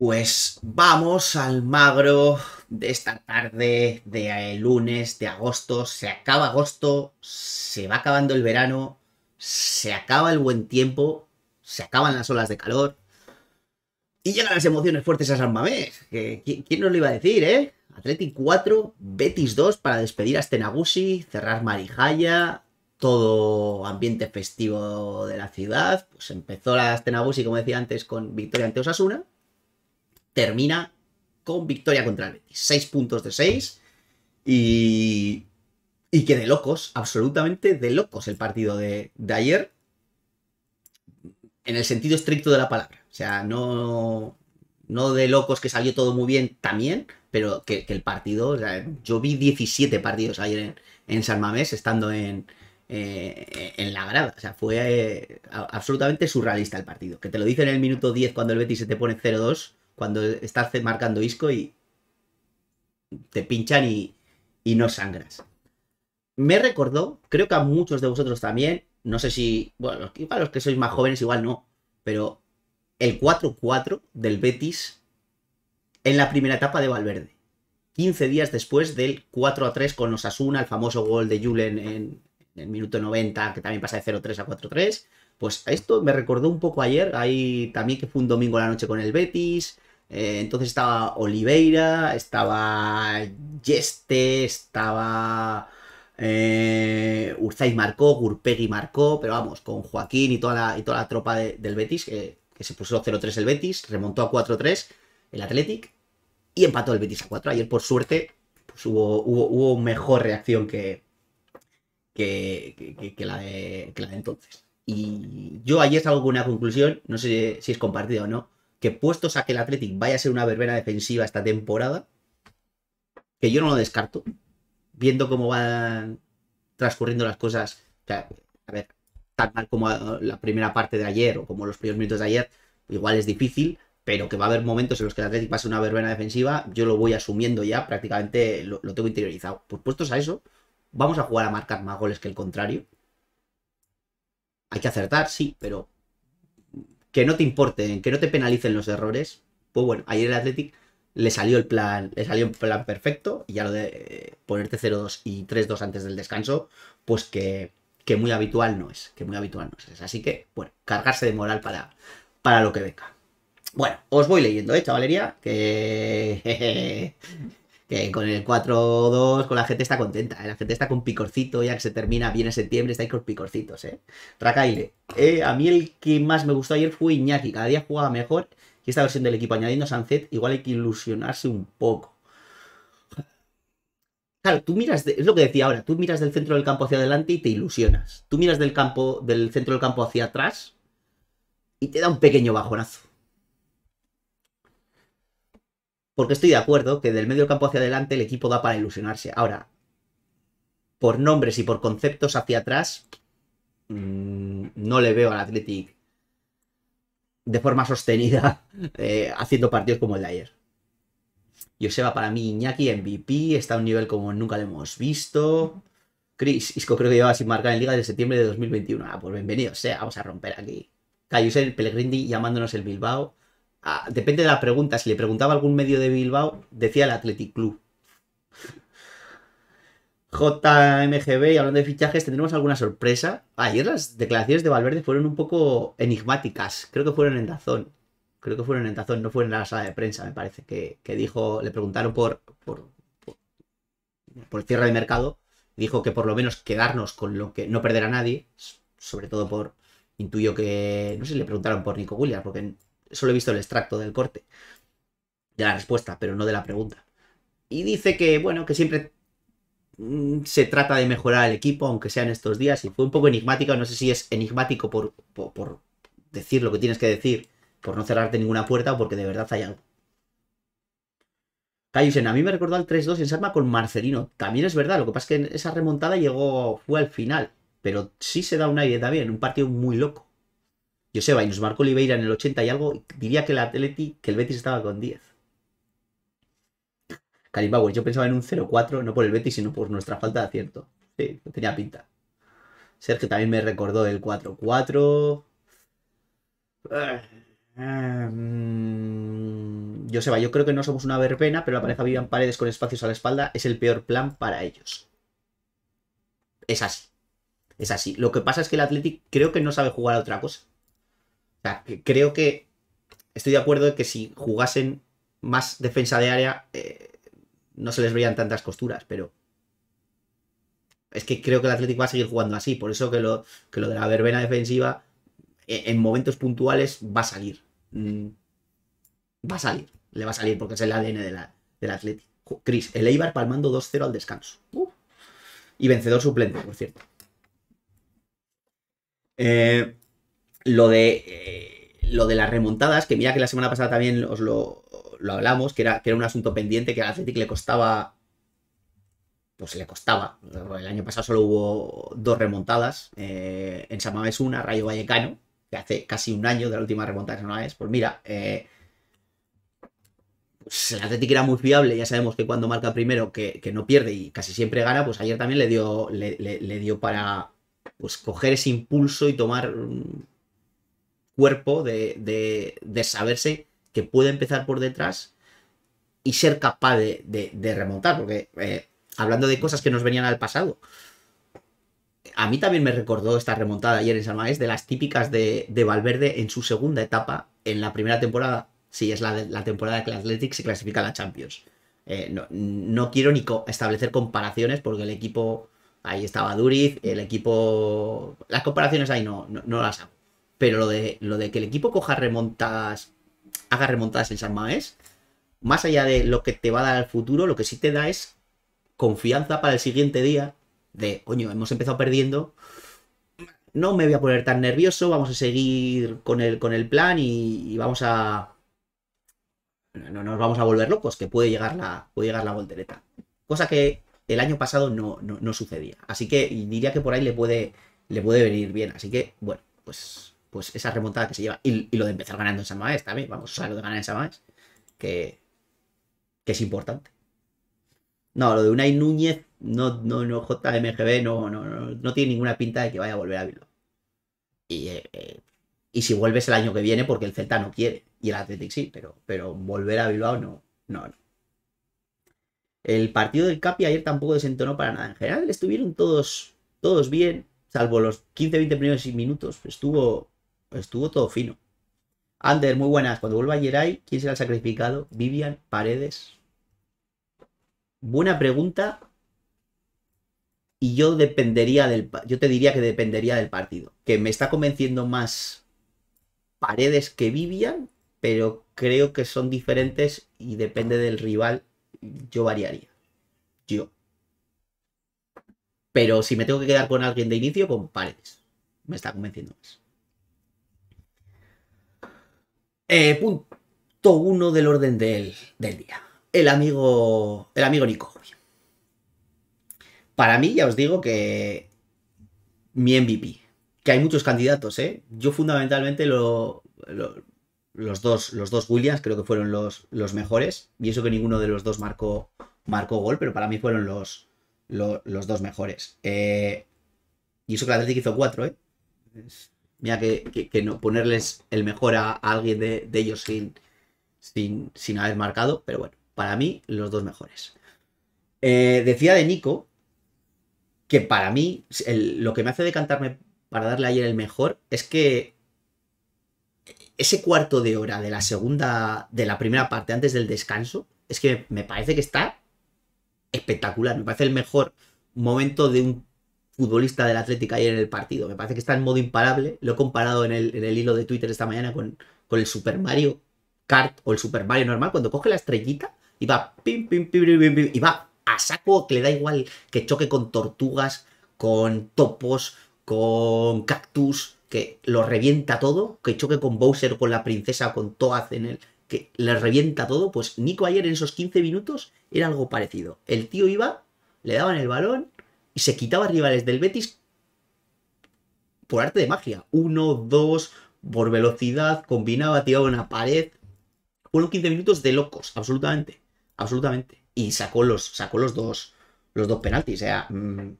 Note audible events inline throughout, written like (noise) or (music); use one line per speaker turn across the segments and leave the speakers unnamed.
Pues vamos al magro de esta tarde de lunes de agosto. Se acaba agosto, se va acabando el verano, se acaba el buen tiempo, se acaban las olas de calor y llegan las emociones fuertes a San Mamés. ¿Quién nos lo iba a decir, eh? Athletic 4, Betis 2 para despedir a Stenagusi, cerrar Marijaya, todo ambiente festivo de la ciudad. Pues empezó la Stenagusi, como decía antes, con victoria ante Osasuna termina con victoria contra el Betis. 6 puntos de 6 y, y que de locos, absolutamente de locos el partido de, ayer. En el sentido estricto de la palabra. O sea, no, no de locos que salió todo muy bien también, pero que, el partido, yo vi 17 partidos ayer en, en San Mamés estando en, eh, en la grada. O sea, fue eh, absolutamente surrealista el partido. Que te lo dice en el minuto 10 cuando el Betis se te pone 0-2 cuando estás marcando isco y te pinchan y, no sangras. Me recordó, creo que a muchos de vosotros también, no sé si, bueno, igual los que sois más jóvenes igual no, pero el 4-4 del Betis en la primera etapa de Valverde. 15 días después del 4-3 con los Asuna, el famoso gol de Julen en, el minuto 90, que también pasa de 0-3 a 4-3. Pues esto me recordó un poco ayer, ahí también que fue un domingo a la noche con el Betis, eh, entonces estaba Oliveira, estaba Yeste, estaba eh, Urzaiz marcó, Gurpegui marcó, pero vamos, con Joaquín y toda la, y toda la tropa del Betis, que, se puso 0-3 el Betis, remontó a 4-3 el Athletic y empató el Betis a 4. Ayer, por suerte, pues hubo, hubo, mejor reacción que, que, la de, que la de entonces. Y yo ayer salgo con una conclusión, no sé si es compartida o no, que puestos a que el Athletic vaya a ser una verbena defensiva esta temporada, que yo no lo descarto, viendo cómo van transcurriendo las cosas, a ver, tan mal como la primera parte de ayer o como los primeros minutos de ayer, igual es difícil, pero que va a haber momentos en los que el Athletic va una verbena defensiva, yo lo voy asumiendo ya, prácticamente lo, lo tengo interiorizado. Pues puestos a eso, vamos a jugar a marcar más goles que el contrario. Hay que acertar, sí, pero que no te importen, que no te penalicen los errores. Pues bueno, ayer el Athletic le salió el plan, le salió un plan perfecto y ya lo de eh, ponerte 0-2 y 3-2 antes del descanso, pues que, que, muy habitual no es, que muy habitual no es. Así que, bueno, cargarse de moral para, para lo que venga. Bueno, os voy leyendo, ¿eh, chavalería? Que (laughs) que con el 4-2, con la gente está contenta, ¿eh? la gente está con picorcito, ya que se termina, viene septiembre, está ahí con picorcitos, ¿eh? Racaile, eh, a mí el que más me gustó ayer fue Iñaki, cada día jugaba mejor, y esta versión del equipo añadiendo Sanzet, igual hay que ilusionarse un poco. Claro, tú miras, es lo que decía ahora, tú miras del centro del campo hacia adelante y te ilusionas. Tú miras del campo, del centro del campo hacia atrás y te da un pequeño bajonazo. Porque estoy de acuerdo que del medio campo hacia adelante el equipo da para ilusionarse. Ahora, por nombres y por conceptos hacia atrás, mm, no le veo al Athletic de forma sostenida (laughs) eh, haciendo partidos como el de ayer. Joseba para mí Iñaki MVP, está a un nivel como nunca lo hemos visto. Chris, Isco creo que lleva sin marcar en liga desde septiembre de 2021. Ah, pues bienvenido sea, vamos a romper aquí. el Pellegrini llamándonos el Bilbao. Depende de la pregunta. Si le preguntaba algún medio de Bilbao, decía el Athletic Club. JMGB, y hablando de fichajes, ¿tendremos alguna sorpresa? Ayer las declaraciones de Valverde fueron un poco enigmáticas. Creo que fueron en Dazón. Creo que fueron en Dazón, no fueron en la sala de prensa, me parece. Que, dijo, le preguntaron por, por, por, el cierre de mercado. Dijo que por lo menos quedarnos con lo que no perder a nadie. Sobre todo por. Intuyo que. No sé si le preguntaron por Nico Williams, porque solo he visto el extracto del corte de la respuesta, pero no de la pregunta. Y dice que, bueno, que siempre mm, se trata de mejorar el equipo, aunque sea en estos días, y fue un poco enigmático, no sé si es enigmático por, por, decir lo que tienes que decir, por no cerrarte ninguna puerta o porque de verdad hay algo. Cayusen, a mí me recordó al 3-2 en Sarma con Marcelino. También es verdad, lo que pasa es que esa remontada llegó, fue al final. Pero sí se da un aire también, un partido muy loco. Joseba, y nos marcó Oliveira en el 80 y algo, diría que el Atleti, que el Betis estaba con 10. Karim yo pensaba en un 0-4, no por el Betis, sino por nuestra falta de acierto. Sí, tenía pinta. Sergio también me recordó el 4-4. Em, Joseba, yo creo que no somos una verbena, pero la pareja Vivian Paredes con espacios a la espalda es el peor plan para ellos. Es así. Es así. Lo que pasa es que el Athletic creo que no sabe jugar a otra cosa. O sea, creo que estoy de acuerdo de que si jugasen más defensa de área, eh, no se les verían tantas costuras, pero es que creo que el Athletic va a seguir jugando así. Por eso que lo, que lo de la verbena defensiva e, en momentos puntuales va a salir. Mm, va a salir. Le va a salir porque es el ADN de del Athletic. Chris, el Eibar palmando 2-0 al descanso. Y vencedor suplente, por cierto. Eh, lo de. Eh, lo de las remontadas, que mira que la semana pasada también os lo, hablamos, que era, que era un asunto pendiente que al Athletic le costaba pues le costaba. El año pasado solo hubo dos remontadas. Eh, en Samamés una, Rayo Vallecano, que hace casi un año de la última remontada de Samamés. Pues mira, eh, pues el Atlético era muy fiable. Ya sabemos que cuando marca primero que, no pierde y casi siempre gana, pues ayer también le dio, le, dio para pues, coger ese impulso y tomar cuerpo de, de, saberse que puede empezar por detrás y ser capaz de, remontar. Porque eh, hablando de cosas que nos venían al pasado. A mí también me recordó esta remontada ayer en San de las típicas de, Valverde en su segunda etapa en la primera temporada. Sí, es la, la temporada que el Athletic se clasifica a la Champions. Eh, no, quiero ni establecer comparaciones porque el equipo. Ahí estaba Duriz, el equipo. Las comparaciones ahí no, no, las hago. Pero lo de, lo de que el equipo coja remontadas. Haga remontadas en San Mamés. Más allá de lo que te va a dar al futuro, lo que sí te da es confianza para el siguiente día de, coño, hemos empezado perdiendo, no me voy a poner tan nervioso, vamos a seguir con el, con el plan y, vamos a... No nos vamos a volver locos, que puede llegar la, puede llegar la voltereta. Cosa que el año pasado no, no, sucedía. Así que diría que por ahí le puede, le puede venir bien. Así que, bueno, pues, pues esa remontada que se lleva. Y, lo de empezar ganando en San también, vamos, o lo de ganar en San que, que es importante. No, lo de Unai Núñez, no, no, no, JMGB no, no, no, tiene ninguna pinta de que vaya a volver a Bilbao. Y, eh, eh, y si vuelves el año que viene, porque el Celta no quiere, y el Athletic sí, pero, pero volver a Bilbao no, no, no. El partido del Capi ayer tampoco desentonó para nada. En general estuvieron todos, todos bien, salvo los 15-20 primeros minutos. Estuvo, estuvo todo fino. Ander, muy buenas. Cuando vuelva Yeray, ¿quién será el sacrificado? Vivian, Paredes, Buena pregunta. Y yo dependería del. Yo te diría que dependería del partido. Que me está convenciendo más Paredes que Vivian, pero creo que son diferentes y depende del rival. Yo variaría. Yo. Pero si me tengo que quedar con alguien de inicio, con Paredes. Me está convenciendo más. Eh, punto uno del orden del, del día el amigo, el amigo Nico. Para mí, ya os digo que mi MVP, que hay muchos candidatos, ¿eh? Yo fundamentalmente lo, los, dos, los dos Williams creo que fueron los, los mejores, y eso que ninguno de los dos marcó, marcó gol, pero para mí fueron los, los, dos mejores. Eh, y eso que la Atlético hizo cuatro, ¿eh? Mira que, no ponerles el mejor a, alguien de, ellos sin, sin, sin haber marcado, pero bueno. Para mí, los dos mejores. Eh, decía de Nico que para mí, lo que me hace decantarme para darle ayer el mejor es que ese cuarto de hora de la segunda, de la primera parte antes del descanso, es que me parece que está espectacular. Me parece el mejor momento de un futbolista del Atlético ayer en el partido. Me parece que está en modo imparable. Lo he comparado en el, hilo de Twitter esta mañana con, con, el Super Mario Kart o el Super Mario normal. Cuando coge la estrellita y va pim, pim, pim, pim, y va a saco que le da igual que choque con tortugas, con topos, con cactus, que lo revienta todo, que choque con Bowser, con la princesa, con Toad en él, que le revienta todo, pues Nico ayer en esos 15 minutos era algo parecido. El tío iba, le daban el balón y se quitaba rivales del Betis por arte de magia. Uno, dos, por velocidad, combinaba, tiraba una pared. Fueron 15 minutos de locos, absolutamente absolutamente. Y sacó los, sacó los dos, los dos penaltis. O sea, mm,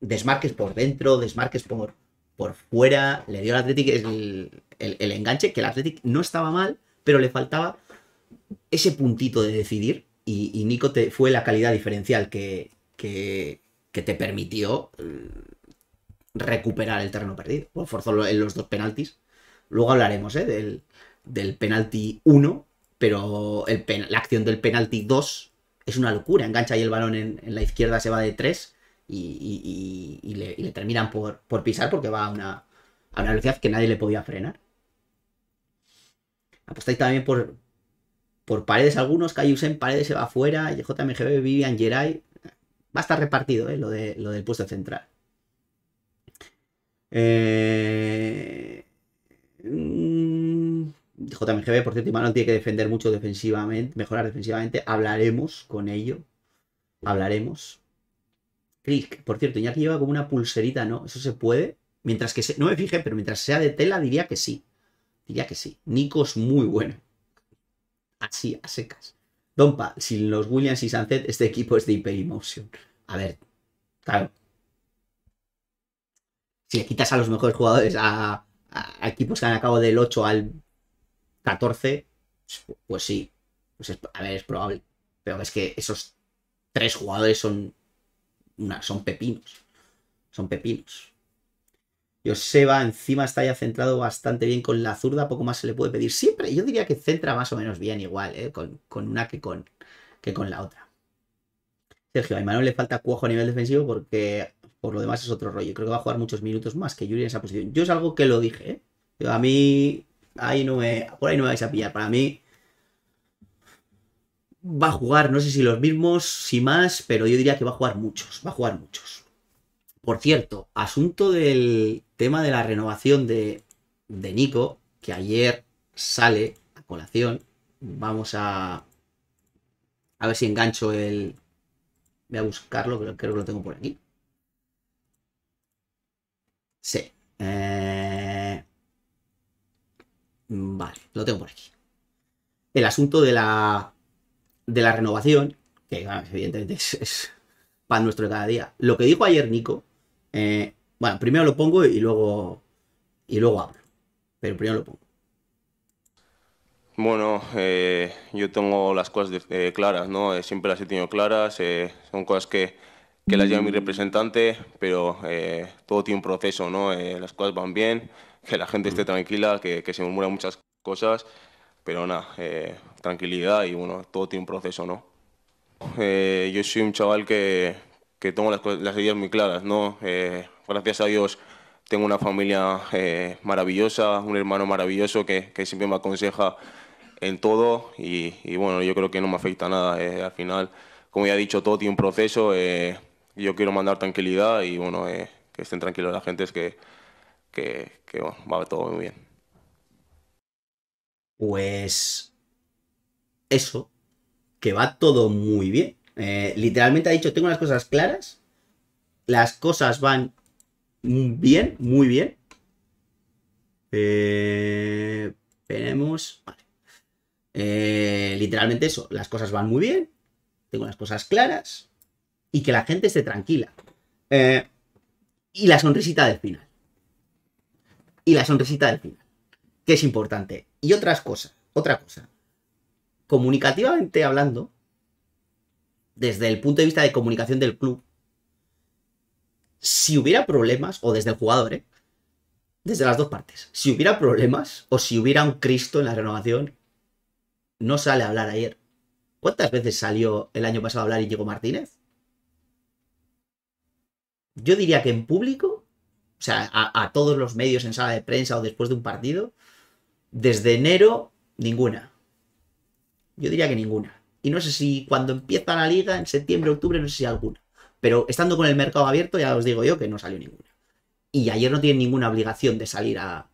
desmarques por dentro, desmarques por, por fuera. Le dio al Atlético el, enganche, que el Athletic no estaba mal, pero le faltaba ese puntito de decidir. Y, Nico fue la calidad diferencial que, que, te permitió mm, recuperar el terreno perdido. forzó en los dos penaltis. Luego hablaremos ¿eh? del, del penalti 1, pero el la acción del penalti 2 es una locura. Engancha ahí el balón en, la izquierda, se va de 3 y, le, terminan por, por, pisar porque va a una, a una velocidad que nadie le podía frenar. Apostáis también por, por paredes algunos, en Paredes se va afuera, JMGB, Vivian, Geray. Va a estar repartido ¿eh? lo, de, lo del puesto central. Eh... Mm, JMGB, por cierto, Imanol tiene que defender mucho defensivamente, mejorar defensivamente. Hablaremos con ello. Hablaremos. Chris, por cierto, Iñaki lleva como una pulserita, ¿no? Eso se puede. Mientras que no me fije, pero mientras sea de tela, diría que sí. Diría que sí. Nico es muy bueno. Así, a secas. Dompa, sin los Williams y Sunset, este equipo es de Hyperimotion. A ver, claro. Si le quitas a los mejores jugadores a, equipos que han acabado del 8 al 14, pues sí. Pues a ver, es probable. Pero es que esos tres jugadores son, son pepinos. Son pepinos. Joseba encima está ya centrado bastante bien con la zurda, poco más se le puede pedir. Siempre, yo diría que centra más o menos bien igual, ¿eh? con, una que con, que con la otra. Sergio, a Imanol le falta cuajo a nivel defensivo porque por lo demás es otro rollo. Creo que va a jugar muchos minutos más que Yuri en esa posición. Yo es algo que lo dije, ¿eh? a mí, ahí no me, por ahí no me vais a pillar. Para mí, va a jugar, no sé si los mismos, si más, pero yo diría que va a jugar muchos, va a jugar muchos. Por cierto, asunto del tema de la renovación de, Nico, que ayer sale a colación. Vamos a, a ver si engancho el... Voy a buscarlo, pero creo que lo tengo por aquí. Sí. Eh, vale, lo tengo por aquí. El asunto de la, de la renovación, que evidentemente es pan nuestro de cada día. Lo que dijo ayer Nico eh, bueno, primero lo pongo y luego, y luego hablo. Pero primero lo pongo.
Bueno, eh, yo tengo las cosas eh, claras, ¿no? siempre las he tenido claras. son cosas que, que las lleva mi representante, pero todo tiene un proceso, ¿no? las cosas van bien, que la gente esté tranquila, que, que se murmuran muchas cosas, pero nada, tranquilidad y bueno, todo tiene un proceso, ¿no? yo soy un chaval que, que tengo las, las ideas muy claras, ¿no? Eh, gracias a Dios tengo una familia eh, maravillosa, un hermano maravilloso que, que, siempre me aconseja en todo y, bueno, yo creo que no me afecta nada. Eh, al final, como ya he dicho, todo tiene un proceso. yo quiero mandar tranquilidad y bueno, que estén tranquilos la gente, que, que, va todo muy bien.
Pues eso, que va todo muy bien. Eh, literalmente ha dicho, tengo las cosas claras, las cosas van bien, muy bien. Eh, tenemos... Eh, literalmente eso, las cosas van muy bien, tengo las cosas claras y que la gente esté tranquila. y la sonrisita del final. Y la sonrisita del final, que es importante. Y otras cosas, otra cosa. Comunicativamente hablando, desde el punto de vista de comunicación del club, si hubiera problemas, o desde el jugador, ¿eh? desde las dos partes, si hubiera problemas o si hubiera un Cristo en la renovación, no sale a hablar ayer. ¿Cuántas veces salió el año pasado a hablar Íñigo Martínez? Yo diría que en público, o sea, a, a todos los medios en sala de prensa o después de un partido, desde enero, ninguna. Yo diría que ninguna. Y no sé si cuando empieza la liga, en septiembre, octubre, no sé si alguna. Pero estando con el mercado abierto, ya os digo yo que no salió ninguna. Y ayer no tiene ninguna obligación de salir a,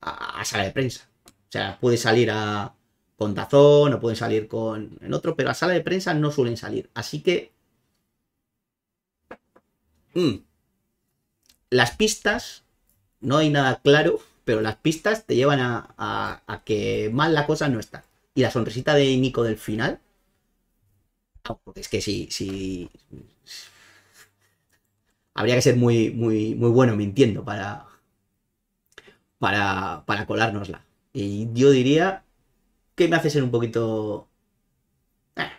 a, sala de prensa. O sea, puede salir a con Tazón o puede salir con en otro, pero a sala de prensa no suelen salir. Así que mm, las pistas, no hay nada claro, pero las pistas te llevan a, a que mal la cosa no está. Y la sonrisita de Nico del final. Porque es que sí, sí. Habría que ser muy, muy, muy bueno mintiendo para. para, para colárnosla. Y yo diría que me hace ser un poquito... Eh.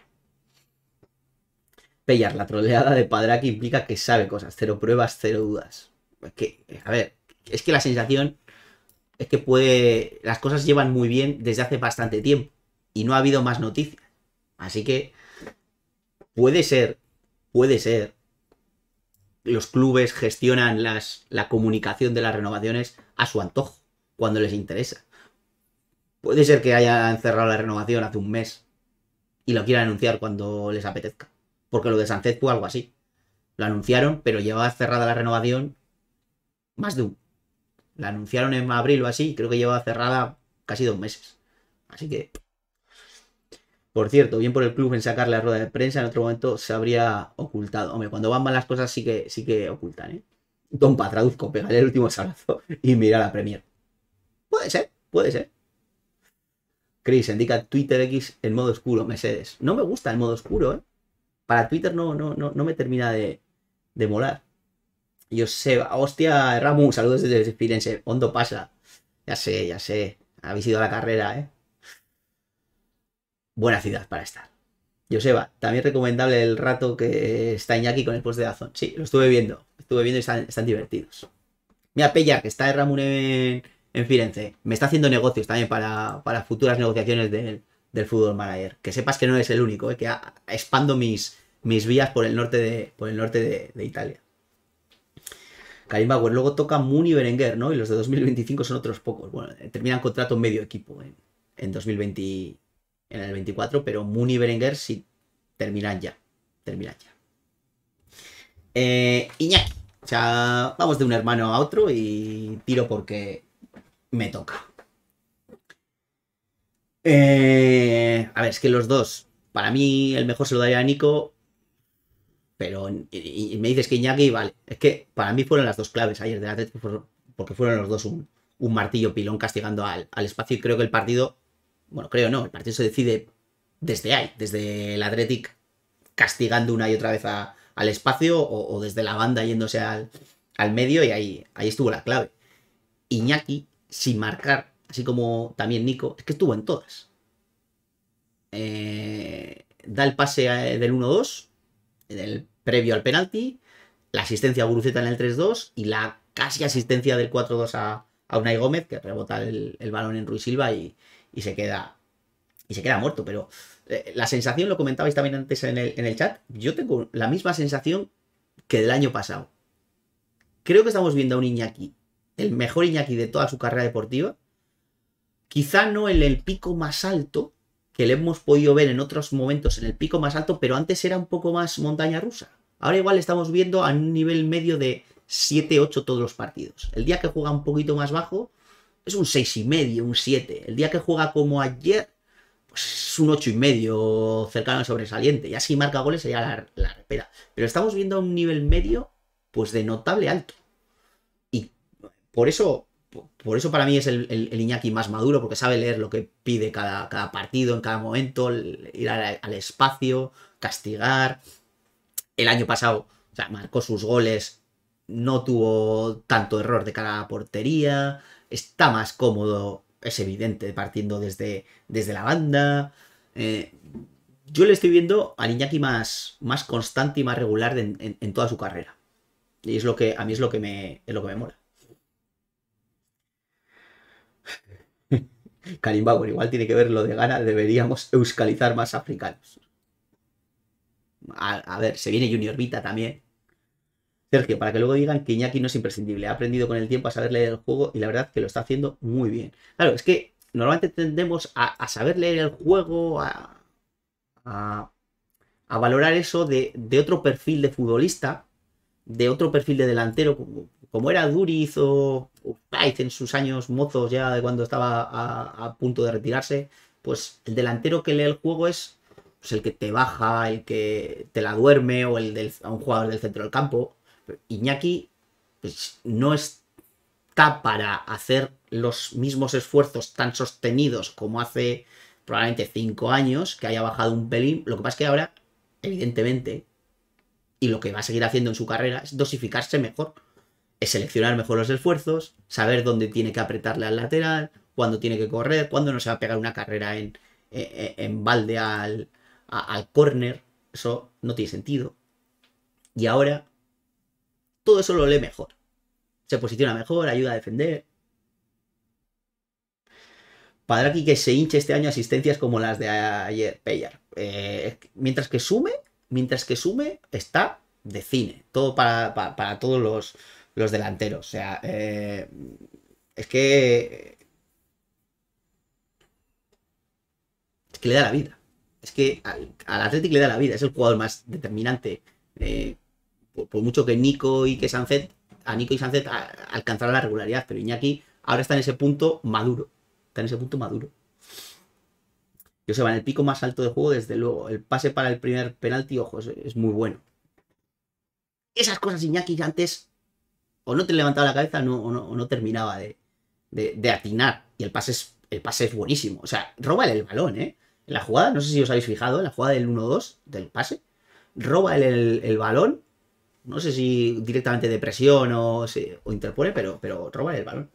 Pellar, la troleada de Padraki implica que sabe cosas, cero pruebas, cero dudas. Que, a ver, es que la sensación es que puede. Las cosas llevan muy bien desde hace bastante tiempo y no ha habido más noticias. Así que puede ser, puede ser. Los clubes gestionan las, la comunicación de las renovaciones a su antojo, cuando les interesa. Puede ser que hayan cerrado la renovación hace un mes y lo quieran anunciar cuando les apetezca. Porque lo de Sánchez fue algo así. Lo anunciaron, pero llevaba cerrada la renovación más de un. La anunciaron en abril o así, creo que llevaba cerrada casi dos meses. Así que. Por cierto, bien por el club en sacar la rueda de prensa, en otro momento se habría ocultado. Hombre, cuando van mal las cosas sí que, sí que ocultan, ¿eh? Tompa, traduzco, pégale el último salazo y mira la Premier. Puede ser, puede ser. Chris, indica Twitter X en modo oscuro, Mercedes. No me gusta el modo oscuro, ¿eh? Para Twitter no, no, no, no me termina de, de molar. Yo sé, hostia, Ramu, saludos desde Firenze. Hondo pasa. Ya sé, ya sé. Habéis ido a la carrera, ¿eh? Buena ciudad para estar. Joseba, también recomendable el rato que está Iñaki con el post de Azón. Sí, lo estuve viendo. Estuve viendo y están, divertidos. Mira, Pellar, que está Ramun en, en Firenze. Me está haciendo negocios también para, futuras negociaciones del, del fútbol manager. Que sepas que no es el único, ¿eh? que expando mis, mis vías por el norte de, por el norte de, Italia. Karim Bauer, luego toca Muni Berenguer, ¿no? Y los de 2025 son otros pocos. Bueno, terminan contrato medio equipo en, en 2020, en el 24, pero Muni y Berenguer sí terminan ya. Terminan ya. Eh, Iñaki. O sea, vamos de un hermano a otro y tiro porque me toca. Eh, a ver, es que los dos, para mí el mejor se lo daría a Nico, pero y, me dices que Iñaki, vale, es que para mí fueron las dos claves ayer del Atlético, porque fueron los dos un, martillo pilón castigando al, espacio y creo que el partido, bueno, creo no, el partido se decide desde ahí, desde el Athletic castigando una y otra vez al espacio o, desde la banda yéndose al, medio y ahí, ahí estuvo la clave. Iñaki sin marcar, así como también Nico, es que estuvo en todas. Eh, da el pase eh, del 1-2, del previo al penalti, la asistencia a Guruceta en el 3-2 y la casi asistencia del 4-2 a, a, Unai Gómez, que rebota el, balón en Ruiz Silva y, se queda y se queda muerto. Pero eh, la sensación, lo comentabais también antes en el, en el chat, yo tengo la misma sensación que del año pasado. Creo que estamos viendo a un Iñaki el mejor Iñaki de toda su carrera deportiva. Quizá no en el pico más alto, que le hemos podido ver en otros momentos en el pico más alto, pero antes era un poco más montaña rusa. Ahora igual estamos viendo a un nivel medio de 7-8 todos los partidos. El día que juega un poquito más bajo es un 6,5, un 7. El día que juega como ayer, pues es un 8,5 cercano al sobresaliente. Ya si marca goles sería la, la repera. Pero estamos viendo a un nivel medio, pues de notable alto por eso, por eso para mí es el, Iñaki más maduro, porque sabe leer lo que pide cada, cada partido, en cada momento, ir al, espacio, castigar. El año pasado, o sea, marcó sus goles, no tuvo tanto error de cara a portería, está más cómodo, es evidente, partiendo desde, desde la banda. Eh, yo le estoy viendo al Iñaki más, más constante y más regular en, toda su carrera. Y es lo que, a mí es lo que me, es lo que me mola. (laughs) Karim Bauer, igual tiene que ver lo de gana, deberíamos euskalizar más africanos. A, ver, se viene Junior Vita también. Sergio, para que luego digan que Iñaki no es imprescindible. Ha aprendido con el tiempo a saber leer el juego y la verdad que lo está haciendo muy bien. Claro, es que normalmente tendemos a, saber leer el juego, a, a, valorar eso de, de, otro perfil de futbolista, de otro perfil de delantero, como era Duriz o Paiz en sus años mozos ya de cuando estaba a, punto de retirarse, pues el delantero que lee el juego es pues, el que te baja, el que te la duerme o el del, a un jugador del centro del campo. Iñaki pues, no está para hacer los mismos esfuerzos tan sostenidos como hace probablemente cinco años, que haya bajado un pelín. Lo que pasa es que ahora, evidentemente, y lo que va a seguir haciendo en su carrera es dosificarse mejor es seleccionar mejor los esfuerzos, saber dónde tiene que apretarle al lateral, cuándo tiene que correr, cuándo no se va a pegar una carrera en, en, balde al, al córner. Eso no tiene sentido. Y ahora todo eso lo lee mejor. Se posiciona mejor, ayuda a defender. Padraki que se hinche este año asistencias como las de ayer, Peyar. Eh, mientras que sume, mientras que sume, está de cine. Todo para, todos los, delanteros. O sea, eh, es que. Es que le da la vida. Es que al, Atlético le da la vida. Es el jugador más determinante. Eh, por, mucho que Nico y que Sanzet, a Nico y Sanzet alcanzarán la regularidad, pero Iñaki ahora está en ese punto maduro. Está en ese punto maduro. Yo va en el pico más alto de juego, desde luego. El pase para el primer penalti, ojo, es, muy bueno. Esas cosas Iñaki antes o no te levantaba la cabeza o, no, terminaba de, atinar. Y el pase, es, el pase es buenísimo. O sea, roba el balón, ¿eh? En la jugada, no sé si os habéis fijado, en la jugada del 1-2 del pase, roba el, balón. No sé si directamente de presión o, o interpone, pero, pero roba el balón.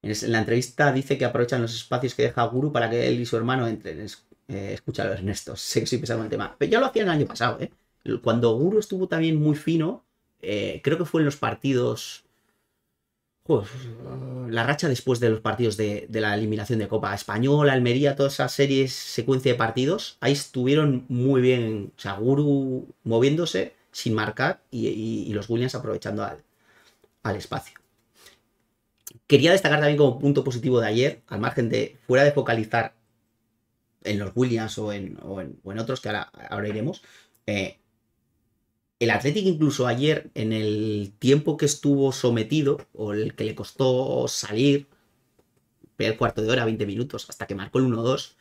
En la entrevista dice que aprovechan los espacios que deja Guru para que él y su hermano entren. Eh, escúchalo, Ernesto. (laughs) Sé que estoy pensando en el tema. Pero ya lo hacían el año pasado, ¿eh? Cuando Guru estuvo también muy fino, eh, creo que fue en los partidos. la racha después de los partidos de, la eliminación de Copa Española, Almería, todas esas series, secuencia de partidos, ahí estuvieron muy bien. O sea, Guru moviéndose sin marcar y, los Williams aprovechando al espacio. Quería destacar también como punto positivo de ayer, al margen de, fuera de focalizar en los Williams o en, otros que ahora, iremos, eh, el Atlético incluso ayer, en el tiempo que estuvo sometido, o el que le costó salir, el cuarto de hora, 20 minutos, hasta que marcó el 1-2,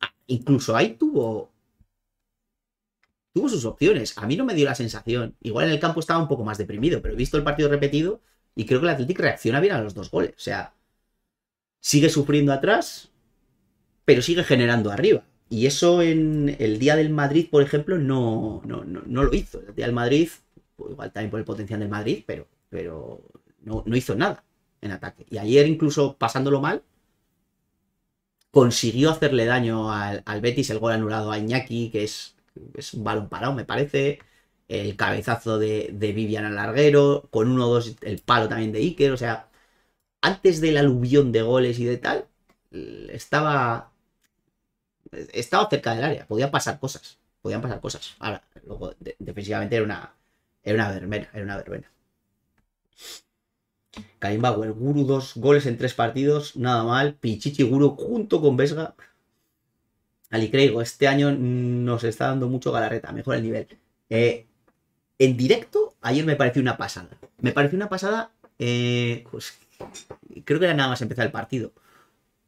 ah, incluso ahí tuvo tuvo sus opciones. A mí no me dio la sensación. Igual en el campo estaba un poco más deprimido, pero he visto el partido repetido y creo que el Athletic reacciona bien a los dos goles. O sea, sigue sufriendo atrás, pero sigue generando arriba. Y eso en el día del Madrid, por ejemplo, no, no, lo hizo. El día del Madrid, pues igual también por el potencial del Madrid, pero, pero no, hizo nada en ataque. Y ayer, incluso pasándolo mal, consiguió hacerle daño al, Betis el gol anulado a Iñaki, que es, es un balón parado, me parece el cabezazo de, de Vivian Larguero, con uno o dos el palo también de Iker, o sea, antes del aluvión de goles y de tal, estaba estaba cerca del área, podían pasar cosas, podían pasar cosas. Ahora, luego defensivamente era una era una verbena, era una verbena. Karim Bauer, Guru dos goles en tres partidos, nada mal. Pichichi Guru junto con Vesga. Ali Creigo, este año nos está dando mucho galarreta, mejor el nivel. Eh, en directo, ayer me pareció una pasada. Me pareció una pasada, eh, pues creo que era nada más empezar el partido.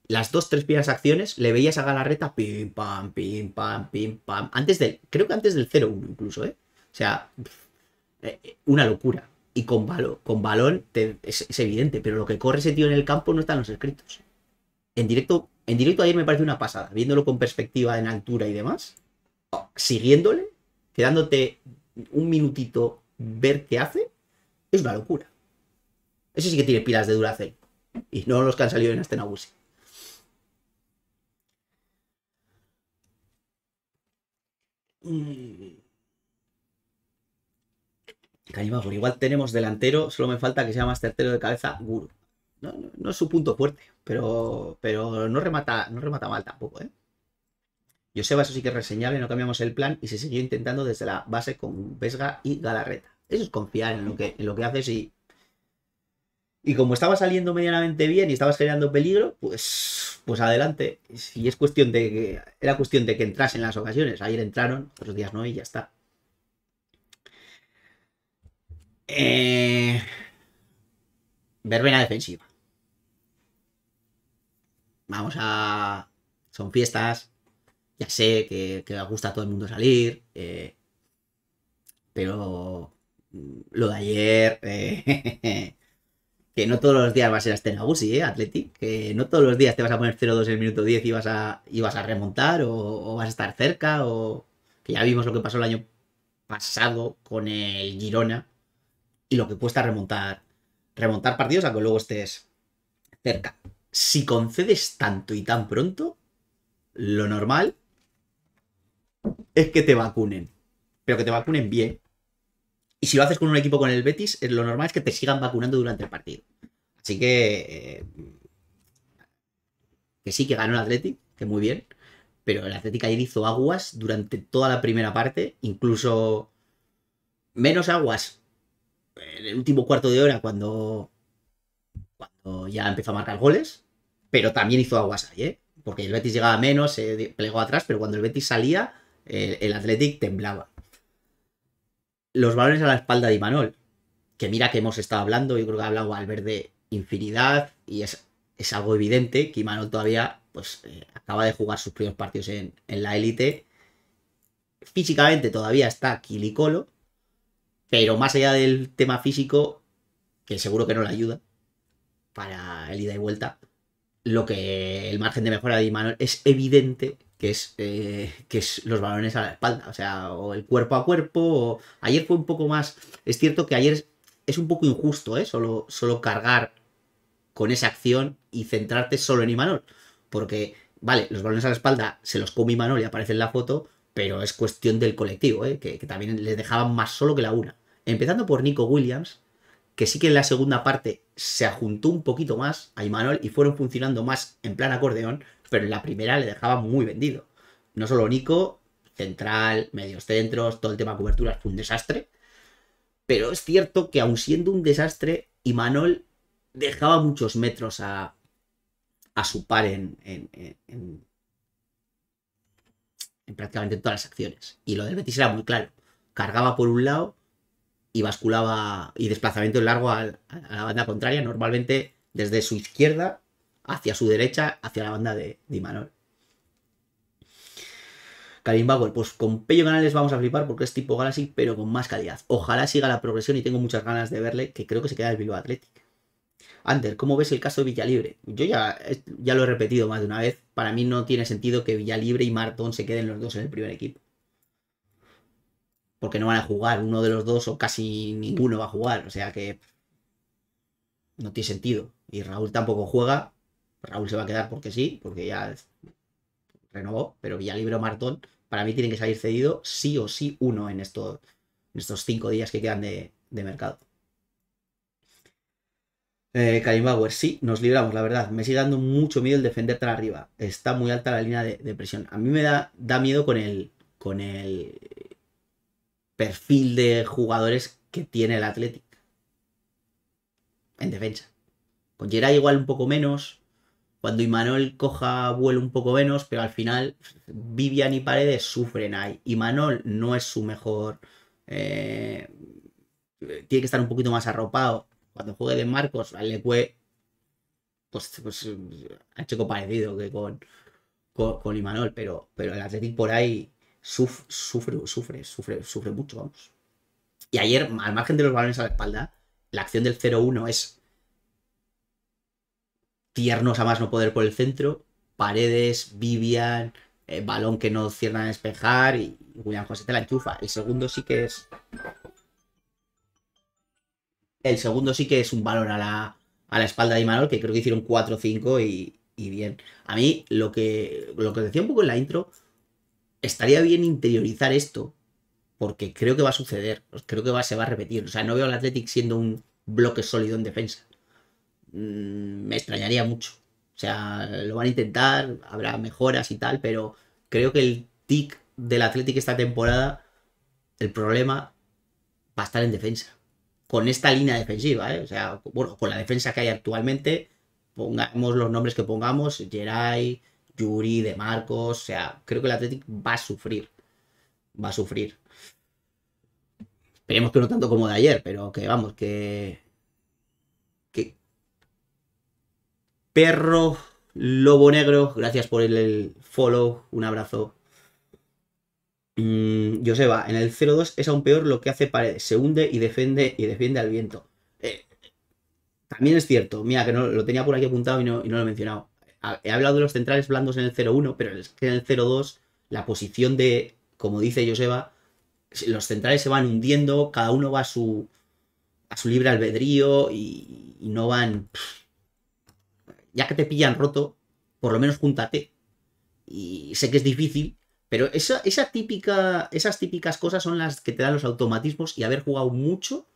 Las dos, tres primeras acciones, le veías a Galarreta, pim, pam, pim, pam, pim, pam. Antes del, creo que antes del 0-1 incluso, ¿eh? O sea, eh, una locura. Y con, balón, con balón es, evidente, pero lo que corre ese tío en el campo no está en los escritos. En directo, en directo ayer me pareció una pasada, viéndolo con perspectiva en altura y demás, siguiéndole, quedándote un minutito ver qué hace, es una locura. Ese sí que tiene pilas de Duracell. Y no los que han salido en Astenabusi. Mm. por igual tenemos delantero, solo me falta que sea más tercero de cabeza Guru. No, es su punto fuerte, pero, pero no, remata, no remata mal tampoco, ¿eh? Joseba, eso sí que es reseñable, no cambiamos el plan y se siguió intentando desde la base con Vesga y Galarreta. Eso es confiar en lo que, en lo que haces y. Y como estaba saliendo medianamente bien y estabas generando peligro, pues, pues adelante. Y es cuestión de que. Era cuestión de que entrasen las ocasiones. Ayer entraron, otros días no, y ya está. Eh... Verbena defensiva. Vamos a. Son fiestas ya sé que, que gusta a todo el mundo salir, eh, pero mm, lo de ayer, (laughs) eh, que no todos los días va a ser este Agusi, ¿eh, Atleti? Que no todos los días te vas a poner 0-2 en el minuto 10 y vas a, y a remontar o, vas a estar cerca, o que ya vimos lo que pasó el año pasado con el Girona, y lo que cuesta remontar, remontar partidos a que luego estés cerca. Si concedes tanto y tan pronto, lo normal es que te vacunen. Pero que te vacunen bien. Y si lo haces con un equipo con el Betis, lo normal es que te sigan vacunando durante el partido. Así que. Eh, que sí, que ganó el Athletic, que muy bien. Pero el Athletic ayer hizo aguas durante toda la primera parte, incluso menos aguas en el último cuarto de hora cuando, cuando ya empezó a marcar goles, pero también hizo aguas ahí, ¿eh? porque el Betis llegaba menos, se plegó atrás, pero cuando el Betis salía, el, Athletic temblaba. Los balones a la espalda de Imanol, que mira que hemos estado hablando, yo creo que ha hablado al ver de infinidad y es, algo evidente que Imanol todavía pues, eh, acaba de jugar sus primeros partidos en, en la élite. Físicamente todavía está Kilikolo, pero más allá del tema físico, que seguro que no le ayuda para el ida y vuelta, lo que el margen de mejora de Imanol es evidente que es, eh, que es los balones a la espalda, o sea, o el cuerpo a cuerpo, ayer fue un poco más, es cierto que ayer es, un poco injusto, ¿eh? Solo, solo cargar con esa acción y centrarte solo en Imanol, porque, vale, los balones a la espalda se los come Imanol y aparece en la foto, pero es cuestión del colectivo, ¿eh? que, que también les dejaban más solo que la una. Empezando por Nico Williams, que sí que en la segunda parte se ajuntó un poquito más a Imanol y fueron funcionando más en plan acordeón, pero en la primera le dejaba muy vendido. No solo Nico, central, medios centros, todo el tema de cobertura fue un desastre. Pero es cierto que aun siendo un desastre, Imanol dejaba muchos metros a, a su par en, en, en, en, prácticamente todas las acciones. Y lo del Betis era muy claro. Cargaba por un lado y basculaba y desplazamiento largo a, la banda contraria, normalmente desde su izquierda hacia su derecha, hacia la banda de, de Imanol. Karim Bauer, pues con Pello Canales vamos a flipar porque es tipo Galaxy, pero con más calidad. Ojalá siga la progresión y tengo muchas ganas de verle, que creo que se queda el Bilbao Athletic. Ander, ¿cómo ves el caso de Villalibre? Yo ya, ya lo he repetido más de una vez. Para mí no tiene sentido que Villalibre y Martón se queden los dos en el primer equipo. Porque no van a jugar, uno de los dos o casi ninguno va a jugar. O sea que no tiene sentido. Y Raúl tampoco juega, Raúl se va a quedar porque sí, porque ya renovó, pero Villalibre o Martón, para mí tienen que salir cedido sí o sí uno en estos, cinco días que quedan de, de mercado. Eh, Karim Bauer, sí, nos libramos, la verdad. Me sigue dando mucho miedo el defender tan arriba. Está muy alta la línea de, de, presión. A mí me da, da miedo con el, con el perfil de jugadores que tiene el Athletic en defensa. Con Geray igual un poco menos, cuando Imanol coja vuelo un poco menos, pero al final Vivian y Paredes sufren ahí. Imanol no es su mejor. Eh, tiene que estar un poquito más arropado. Cuando juegue de Marcos, al Lecue, pues, pues ha hecho parecido que con, con, con, Imanol, pero, pero el Athletic por ahí sufre, sufre, sufre, sufre, mucho, vamos. Y ayer, al margen de los balones a la espalda, la acción del 0-1 es tiernos a más no poder por el centro, Paredes, Vivian, eh, balón que no cierran a despejar y William José te la enchufa. El segundo sí que es... El segundo sí que es un balón a la, a la espalda de Imanol, que creo que hicieron 4-5 y, y, bien. A mí lo que, lo que decía un poco en la intro, estaría bien interiorizar esto, porque creo que va a suceder, creo que va, se va a repetir. O sea, no veo al Athletic siendo un bloque sólido en defensa. Mm, me extrañaría mucho. O sea, lo van a intentar, habrá mejoras y tal, pero creo que el tic del Athletic esta temporada, el problema va a estar en defensa. Con esta línea defensiva, ¿eh? O sea, bueno, con la defensa que hay actualmente, pongamos los nombres que pongamos, Geray, Yuri, De Marcos, o sea, creo que el Athletic va a sufrir. Va a sufrir. Esperemos que no tanto como de ayer, pero que vamos, que Perro Lobo Negro, gracias por el, follow, un abrazo. Mm, Joseba, en el 0-2 es aún peor lo que hace Paredes, se hunde y defiende y defiende al viento. Eh, también es cierto, mira, que no lo tenía por aquí apuntado y no, y no lo he mencionado. He hablado de los centrales blandos en el 0-1, pero es que en el 0-2 la posición de, como dice Joseba, los centrales se van hundiendo, cada uno va a su, a su libre albedrío y, no van... Ya que te pillan roto, por lo menos júntate. Y sé que es difícil, pero esa, esa típica, esas típicas cosas son las que te dan los automatismos y haber jugado mucho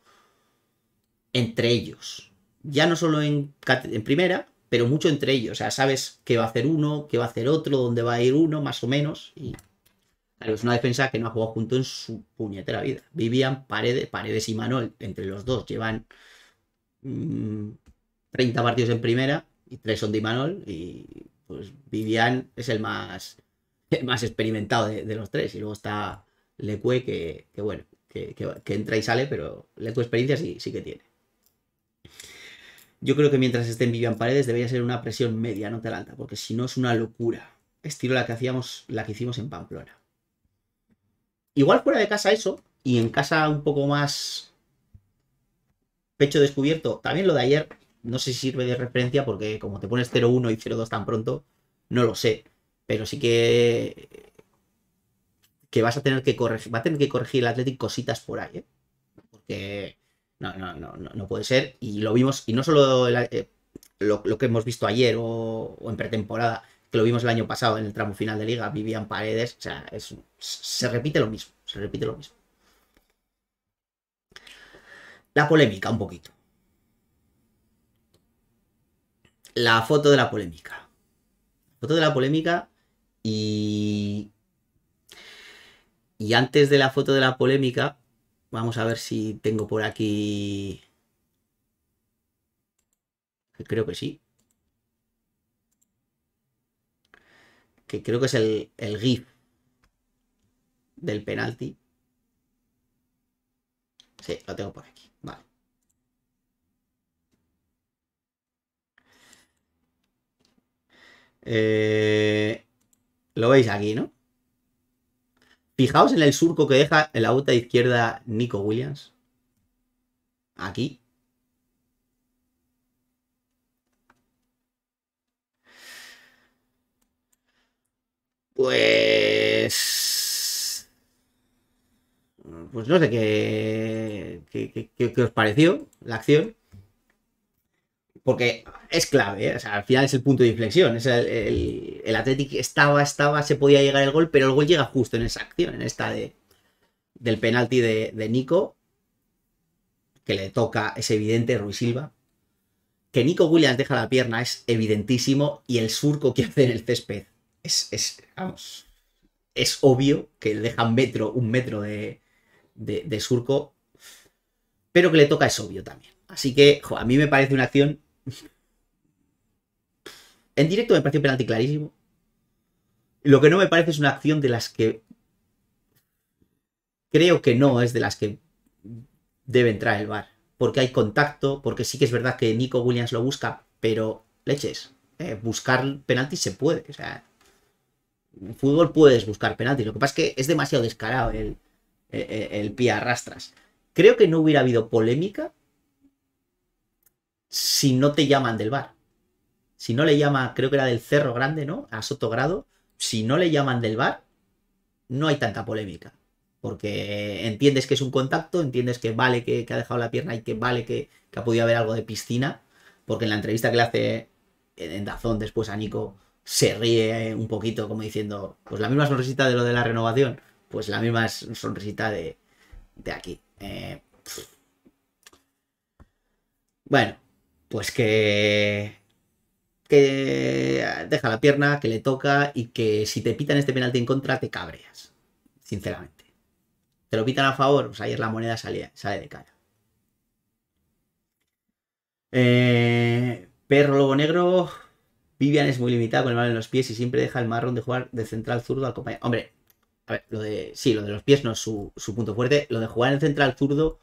entre ellos. Ya no solo en, en primera, pero mucho entre ellos. O sea, sabes qué va a hacer uno, qué va a hacer otro, dónde va a ir uno, más o menos. Y claro, es una defensa que no ha jugado junto en su puñetera vida. Vivían Paredes, Paredes y Manuel, entre los dos, llevan 30 mm, partidos en primera y tres son de Imanol. Y pues Vivian es el más, más experimentado de, los tres. Y luego está Lecue, que, bueno, que, entra y sale, pero Lecue experiencia sí, sí que tiene. Yo creo que mientras esté en Vivian Paredes debería ser una presión media, no tan alta, porque si no es una locura. Estilo la que hacíamos, la que hicimos en Pamplona. Igual fuera de casa eso, y en casa un poco más pecho descubierto. También lo de ayer, no sé si sirve de referencia, porque como te pones 0-1 y 0-2 tan pronto, no lo sé. Pero sí que. que vas a tener que corregir. Va a tener que corregir el Athletic cositas por ahí, ¿eh? Porque no, no, no, no, puede ser. Y lo vimos, y no solo eh, lo, que hemos visto ayer o, en pretemporada, que lo vimos el año pasado en el tramo final de liga, vivían paredes, o sea, se repite lo mismo, se repite lo mismo. La polémica, un poquito. La foto de la polémica. Foto de la polémica y... Y antes de la foto de la polémica, Vamos a ver si tengo por aquí... Creo que sí. Que creo que es el, GIF del penalti. Sí, lo tengo por aquí. Vale. Eh, lo veis aquí, ¿no? Fijaos en el surco que deja en la bota izquierda Nico Williams. Aquí. Pues... Pues no sé qué, qué, qué os pareció la acción porque es clave, ¿eh? o sea, al final es el punto de inflexión. Es el, el, Athletic estaba, estaba, se podía llegar el gol, pero el gol llega justo en esa acción, en esta de, del penalti de, Nico, que le toca, es evidente, Ruiz Silva. Que Nico Williams deja la pierna es evidentísimo y el surco que hace en el césped es, es vamos, es obvio que deja un metro, un metro de, de, surco, pero que le toca es obvio también. Así que a mí me parece una acción en directo me pareció un penalti clarísimo. Lo que no me parece es una acción de las que. Creo que no es de las que debe entrar el bar. Porque hay contacto, porque sí que es verdad que Nico Williams lo busca, pero leches. Eh, buscar penaltis se puede. O sea, en fútbol puedes buscar penaltis. Lo que pasa es que es demasiado descarado el, el, el pie arrastras. Creo que no hubiera habido polémica si no te llaman del bar si no le llama, creo que era del Cerro Grande, ¿no? A Sotogrado, si no le llaman del bar, no hay tanta polémica. Porque entiendes que es un contacto, entiendes que vale que, ha dejado la pierna y que vale que, ha podido haber algo de piscina. Porque en la entrevista que le hace en Dazón después a Nico, se ríe un poquito como diciendo, pues la misma sonrisita de lo de la renovación, pues la misma sonrisita de, de aquí. Eh, bueno, pues que que deja la pierna, que le toca y que si te pitan este penalti en contra te cabreas, sinceramente. Te lo pitan a favor, pues ayer la moneda sale, sale de cara. Eh, perro lobo negro, Vivian es muy limitada con el balón en los pies y siempre deja el marrón de jugar de central zurdo al compañero. Hombre, a ver, lo de. Sí, lo de los pies no es su, su punto fuerte. Lo de jugar en central zurdo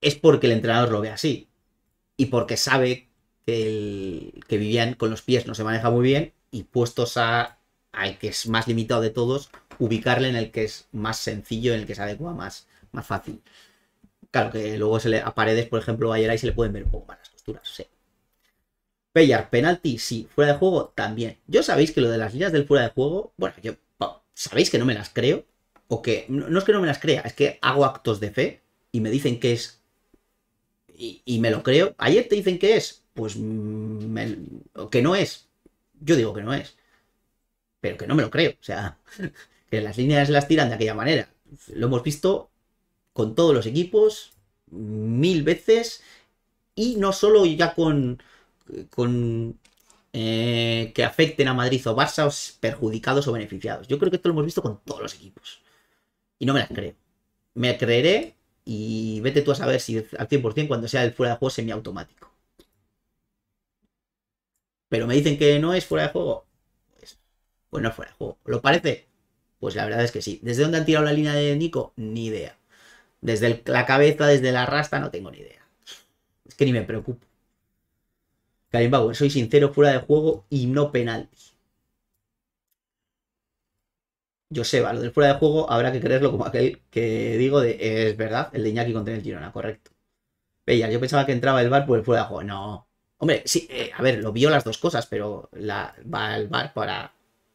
es porque el entrenador lo ve así. Y porque sabe que, que vivían con los pies no se maneja muy bien y puestos a, al que es más limitado de todos, ubicarle en el que es más sencillo, en el que se adecua más, más fácil. Claro que luego se le, a Paredes, por ejemplo, a Yeray se le pueden ver un poco más las costuras, sí. Pellar, penalti, sí. Fuera de juego, también. Yo sabéis que lo de las líneas del fuera de juego, bueno, yo sabéis que no me las creo, o que no es que no me las crea, es que hago actos de fe y me dicen que es y, me lo creo. Ayer te dicen que es, pues que no es. Yo digo que no es. Pero que no me lo creo. O sea, (laughs) que las líneas las tiran de aquella manera. Lo hemos visto con todos los equipos mil veces y no solo ya con, con eh, que afecten a Madrid o Barça o perjudicados o beneficiados. Yo creo que esto lo hemos visto con todos los equipos. Y no me las creo. Me creeré y vete tú a saber si al 100% cuando sea el fuera de juego semiautomático. Pero me dicen que no es fuera de juego. Pues, pues no es fuera de juego. ¿Lo parece? Pues la verdad es que sí. ¿Desde dónde han tirado la línea de Nico? Ni idea. Desde la cabeza, desde la rasta, no tengo ni idea. Es que ni me preocupo. Karim Bauer, soy sincero, fuera de juego y no penaltis. Joseba, lo del fuera de juego habrá que creerlo como aquel que digo de es verdad, el de Iñaki contra el Girona, correcto. Veía, yo pensaba que entraba el bar por el fuera de juego. No. Hombre, sí, eh, a ver, lo vio las dos cosas, pero la, va al bar para,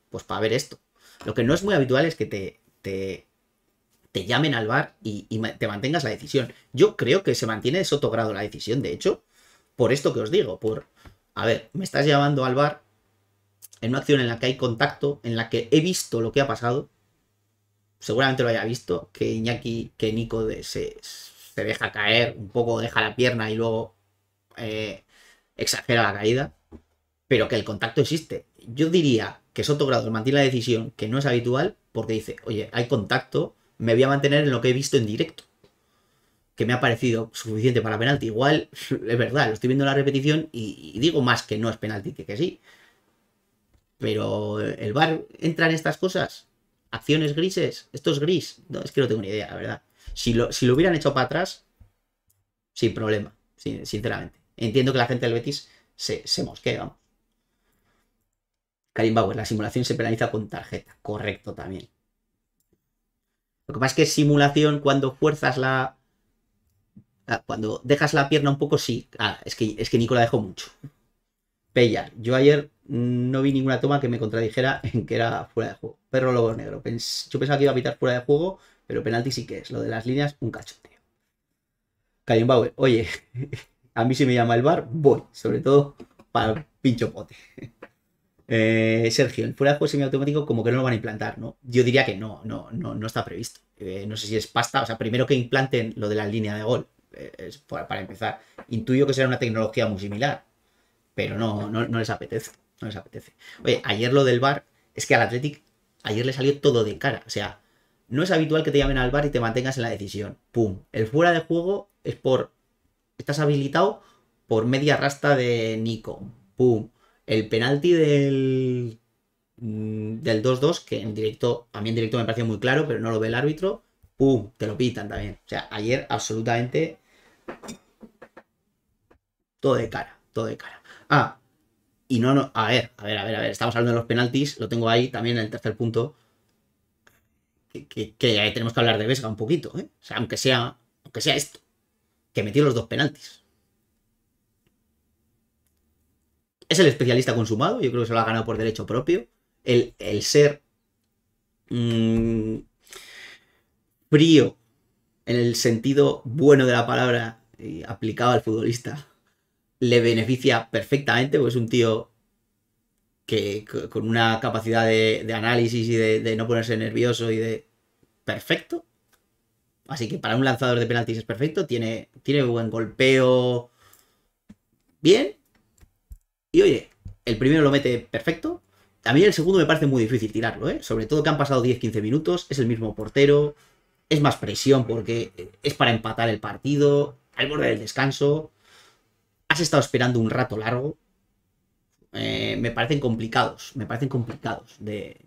pues para ver esto. Lo que no es muy habitual es que te, te, te llamen al bar y, te mantengas la decisión. Yo creo que se mantiene de soto grado la decisión, de hecho, por esto que os digo, por, a ver, me estás llamando al bar en una acción en la que hay contacto, en la que he visto lo que ha pasado, seguramente lo haya visto, que Iñaki, que Nico se, deja caer un poco, deja la pierna y luego eh, exagera la caída, pero que el contacto existe. Yo diría que Soto Grado mantiene la decisión que no es habitual porque dice, oye, hay contacto, me voy a mantener en lo que he visto en directo. Que me ha parecido suficiente para penalti. Igual, (laughs) es verdad, lo estoy viendo en la repetición y, digo más que no es penalti que que sí. Pero el VAR entra en estas cosas. Acciones grises. Esto es gris. No, es que no tengo ni idea, la verdad. Si lo, si lo hubieran hecho para atrás, sin problema, sinceramente. Entiendo que la gente del Betis se, se mosquea. Karim Bauer, la simulación se penaliza con tarjeta. Correcto también. Lo que pasa es que simulación cuando fuerzas la. Ah, cuando dejas la pierna un poco, sí. Ah, es que, es que dejó mucho. Pellar. Yo ayer no vi ninguna toma que me contradijera (laughs) en que era fuera de juego. Perro lobo negro. yo pensaba que iba a pitar fuera de juego, pero penalti sí que es. Lo de las líneas, un cacho, tío. Bauer. Oye, (laughs) a mí si me llama el bar, voy. Sobre todo para el pincho pote. (laughs) Eh, Sergio, el fuera de juego semiautomático como que no lo van a implantar, ¿no? Yo diría que no, no, no, no está previsto. Eh, no sé si es pasta, o sea, primero que implanten lo de la línea de gol, eh, para, empezar. Intuyo que será una tecnología muy similar, pero no, no, les apetece, no les apetece. Oye, ayer lo del bar, es que al Athletic ayer le salió todo de cara, o sea, no es habitual que te llamen al bar y te mantengas en la decisión. ¡Pum! El fuera de juego es por... Estás habilitado por media rasta de Nico. ¡Pum! El penalti del, mm, del 2-2, que en directo, a mí en directo me pareció muy claro, pero no lo ve el árbitro, ¡pum! Te lo pitan también. O sea, ayer absolutamente todo de cara, todo de cara. Ah, y no, no, a ver, a ver, a ver, a ver, estamos hablando de los penaltis, lo tengo ahí también en el tercer punto, que, que, tenemos que hablar de Vesga un poquito, ¿eh? O sea, aunque sea, aunque sea esto, que metió los dos penaltis. es el especialista consumado, yo creo que se lo ha ganado por derecho propio. El, ser mm, frío en el sentido bueno de la palabra y aplicado al futbolista le beneficia perfectamente, porque es un tío que con una capacidad de, análisis y de, no ponerse nervioso y de perfecto. Así que para un lanzador de penaltis es perfecto, tiene, tiene buen golpeo bien y oye, el primero lo mete perfecto. A mí el segundo me parece muy difícil tirarlo, ¿eh? Sobre todo que han pasado 10-15 minutos, es el mismo portero, es más presión porque es para empatar el partido, al borde del descanso. Has estado esperando un rato largo. Eh, me parecen complicados, me parecen complicados de,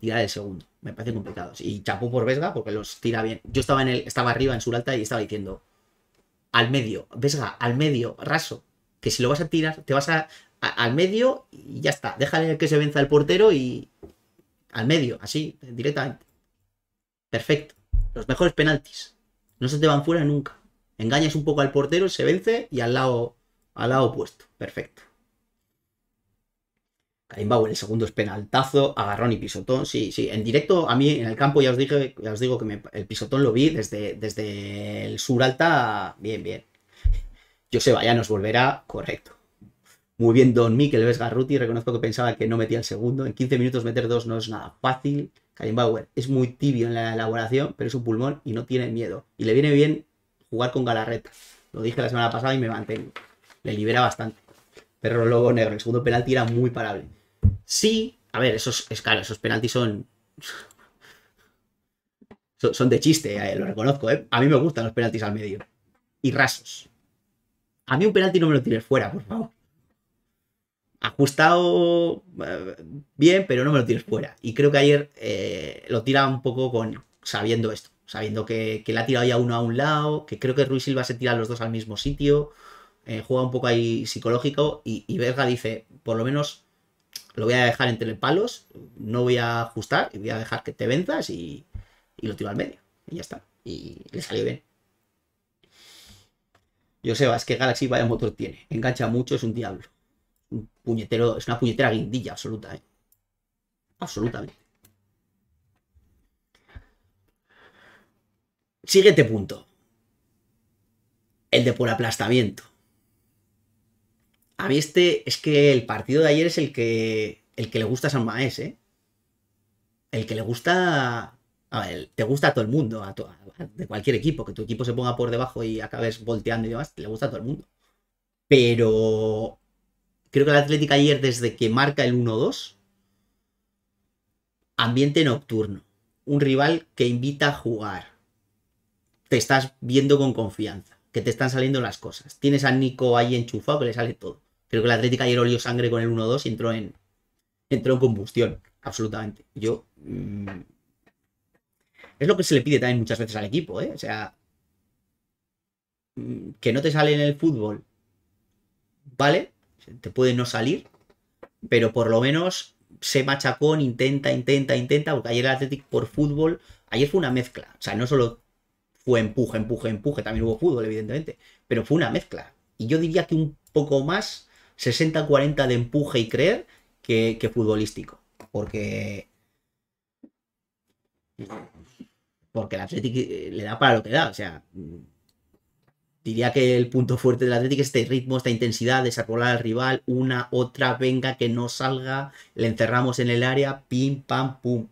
tirar el segundo. Me parecen complicados. Y chapó por Vesga porque los tira bien. Yo estaba en el, estaba arriba en su alta y estaba diciendo al medio, Vesga, al medio, raso. Que si lo vas a tirar, te vas a, al medio y ya está. Déjale que se venza el portero y al medio, así, directamente. Perfecto. Los mejores penaltis. No se te van fuera nunca. Engañas un poco al portero, se vence y al lado, al lado opuesto. Perfecto. Karim el segundo es penaltazo, agarrón y pisotón. Sí, sí. En directo, a mí en el campo ya os dije, ya os digo que el pisotón lo vi desde, desde el sur alta. Bien, bien. (laughs) Joseba ya nos volverá, correcto. Muy bien, Don Mikel Vesgarruti. Reconozco que pensaba que no metía el segundo. En 15 minutos meter dos no es nada fácil. Bauer es muy tibio en la elaboración, pero es un pulmón y no tiene miedo. Y le viene bien jugar con Galarreta. Lo dije la semana pasada y me mantengo. Le libera bastante. Perro Lobo Negro. El segundo penalti era muy parable. Sí, a ver, esos, es claro, esos penaltis son. Son, de chiste, eh, lo reconozco, ¿eh? A mí me gustan los penaltis al medio. Y rasos. A mí un penalti no me lo tires fuera, por favor. Ajustado eh, bien, pero no me lo tires fuera. Y creo que ayer eh, lo tira un poco con sabiendo esto. Sabiendo que, que le ha tirado ya uno a un lado, que creo que Ruiz Silva se tira los dos al mismo sitio. Juega un poco ahí psicológico. Y, y Verga dice, por lo menos lo voy a dejar entre palos, no voy a ajustar, y voy a dejar que te venzas y, lo tiro al medio. Y ya está. Y le salió bien. Joseba, es que Galaxy vaya motor tiene. Engancha mucho, es un diablo. Un puñetero, es una puñetera guindilla absoluta, ¿eh? Absolutamente. Siguiente punto. El de por aplastamiento. A mí este es que el partido de ayer es el que el que le gusta a San Maes, ¿eh? El que le gusta a ver, te gusta a todo el mundo, a, de cualquier equipo, que tu equipo se ponga por debajo y acabes volteando y demás, le gusta a todo el mundo. Pero creo que la Atlética ayer, desde que marca el 1-2, ambiente nocturno. Un rival que invita a jugar. Te estás viendo con confianza. Que te están saliendo las cosas. Tienes a Nico ahí enchufado que le sale todo. Creo que la Atlética ayer olió sangre con el 1-2 y entró en, entró en combustión, absolutamente. Yo. Mm, es lo que se le pide también muchas veces al equipo, ¿eh? O sea. Mm, que no te sale en el fútbol. Vale, te puede no salir, pero por lo menos se machacón, intenta, intenta, intenta, porque ayer el Atlético por fútbol, ayer fue una mezcla. O sea, no solo fue empuje, empuje, empuje, también hubo fútbol, evidentemente, pero fue una mezcla. Y yo diría que un poco más 60-40 de empuje y creer que, futbolístico. Porque. Porque el Athletic eh, le da para lo que da. O sea. Diría que el punto fuerte del Athletic es este ritmo, esta intensidad, desarrollar al rival, una, otra, venga, que no salga, le encerramos en el área, pim, pam, pum.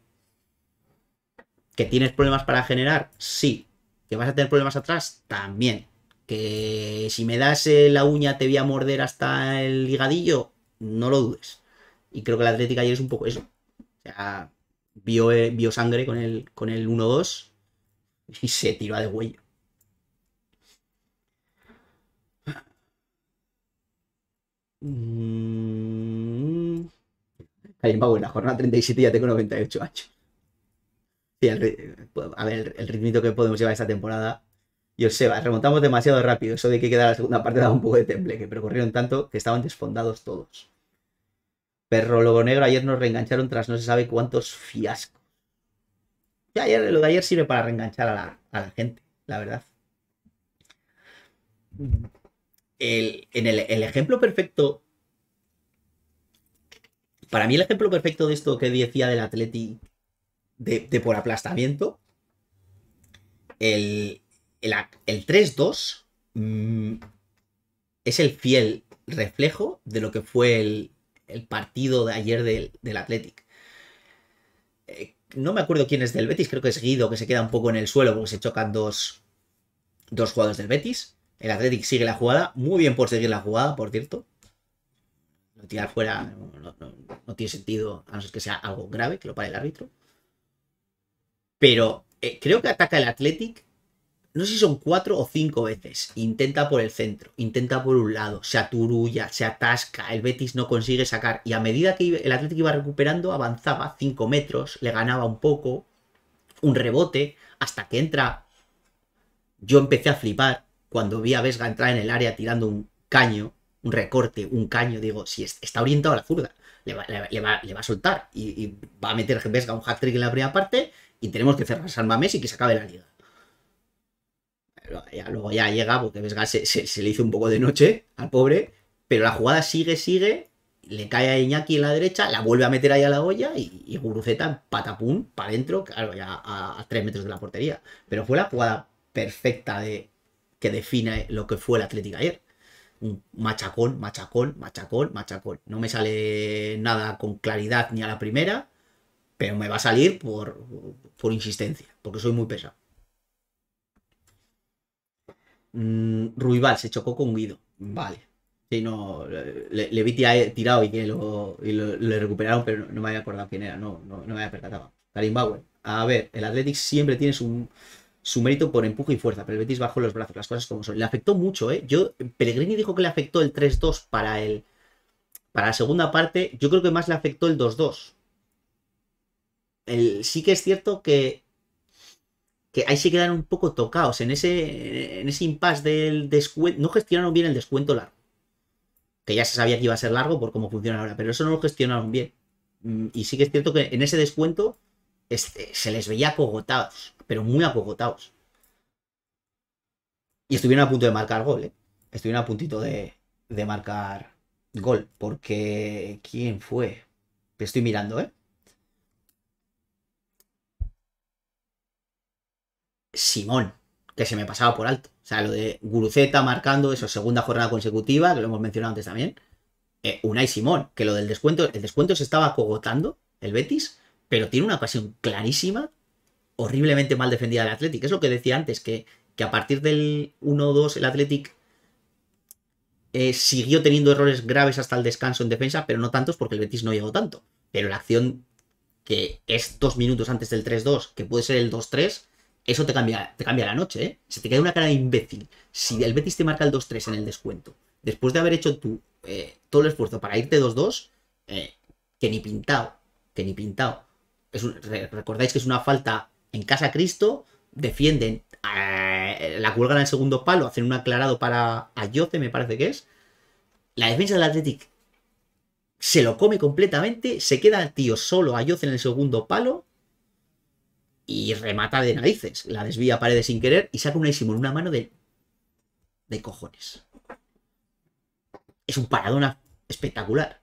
¿Que tienes problemas para generar? Sí. ¿Que vas a tener problemas atrás? También que si me das eh, la uña te voy a morder hasta el ligadillo, no lo dudes. Y creo que la Atlética ayer es un poco eso. O sea, vio, eh, sangre con el, con el 1-2 y (laughs) se tiró a de huello. Mm. en la jornada 37 ya tengo 98 años. Sí, a ver, el ritmito que podemos llevar esta temporada Joseba, remontamos demasiado rápido. Eso de que quedara la segunda parte daba un poco de tembleque, pero corrieron tanto que estaban desfondados todos. Perro Lobo Negro, ayer nos reengancharon tras no se sabe cuántos fiascos. Ya ayer, lo de ayer sirve para reenganchar a la, gente, la verdad. El, en el, ejemplo perfecto. Para mí, el ejemplo perfecto de esto que decía del Atleti de por aplastamiento. El, el, 3-2 mm, es el fiel reflejo de lo que fue el, partido de ayer del, del Athletic. Eh, no me acuerdo quién es del Betis, creo que es Guido, que se queda un poco en el suelo porque se chocan dos, dos jugadores del Betis. El Athletic sigue la jugada, muy bien por seguir la jugada, por cierto. No tirar fuera no, tiene sentido, a no ser que sea algo grave, que lo pare el árbitro. Pero eh, creo que ataca el Athletic no sé si son cuatro o cinco veces. Intenta por el centro, intenta por un lado, se aturulla, se atasca, el Betis no consigue sacar. Y a medida que el Atlético iba recuperando, avanzaba cinco metros, le ganaba un poco, un rebote, hasta que entra. Yo empecé a flipar cuando vi a Vesga entrar en el área tirando un caño, un recorte, un caño. Digo, si está orientado a la zurda, le va, a soltar y, va a meter Vesga un hat trick en la primera parte y tenemos que cerrar San Mamés y que se acabe la liga luego ya llega, porque Vesga se, se, le hizo un poco de noche al pobre, pero la jugada sigue, sigue, le cae a Iñaki en la derecha, la vuelve a meter ahí a la olla y, y Guruceta patapum para adentro, claro, ya a, tres metros de la portería. Pero fue la jugada perfecta de que define lo que fue el Atlético ayer. un machacón, machacón, machacón, machacón. No me sale nada con claridad ni a la primera, pero me va a salir por, por insistencia, porque soy muy pesado. Mm, Ruibal se chocó con Guido. Vale. Sí, no, le, vi tirado y que lo, le recuperaron, pero no, me había acordado quién era, no, no, me había percatado. Karim Bauer. A ver, el Athletic siempre tiene su, su mérito por empuje y fuerza, pero el Betis bajó los brazos, las cosas como son. Le afectó mucho, ¿eh? Yo, Pellegrini dijo que le afectó el 3-2 para el. Para la segunda parte, yo creo que más le afectó el 2-2. sí que es cierto que ahí se quedaron un poco tocados en ese, en ese impasse del descuento. No gestionaron bien el descuento largo. Que ya se sabía que iba a ser largo por cómo funciona ahora, pero eso no lo gestionaron bien. Mm, y sí que es cierto que en ese descuento se les veía acogotados, pero muy acogotados. Y estuvieron a punto de marcar gol, ¿eh? Estuvieron a puntito de, de marcar gol, porque ¿quién fue? Estoy mirando, ¿eh? Simón, que se me pasaba por alto. O sea, lo de Guruceta marcando eso, segunda jornada consecutiva, que lo hemos mencionado antes también. Eh, Unai Simón, que lo del descuento, el descuento se estaba cogotando, el Betis, pero tiene una ocasión clarísima, horriblemente mal defendida del Athletic. Es lo que decía antes, que, que a partir del 1-2 el Athletic eh, siguió teniendo errores graves hasta el descanso en defensa, pero no tantos porque el Betis no llegó tanto. Pero la acción que es dos minutos antes del 3-2, que puede ser el 2-3, eso te cambia, te cambia la noche, ¿eh? Se te queda una cara de imbécil. Si el Betis te marca el 2-3 en el descuento, después de haber hecho tú eh, todo el esfuerzo para irte 2-2, eh, que ni pintado, que ni pintado. recordáis que es una falta en casa Cristo, defienden, eh, la cuelgan al segundo palo, hacen un aclarado para Ayoce, me parece que es. La defensa del Athletic se lo come completamente, se queda el tío solo Ayoce en el segundo palo y remata de narices. La desvía a paredes sin querer y saca una Simón una mano de. de cojones. Es un paradona espectacular.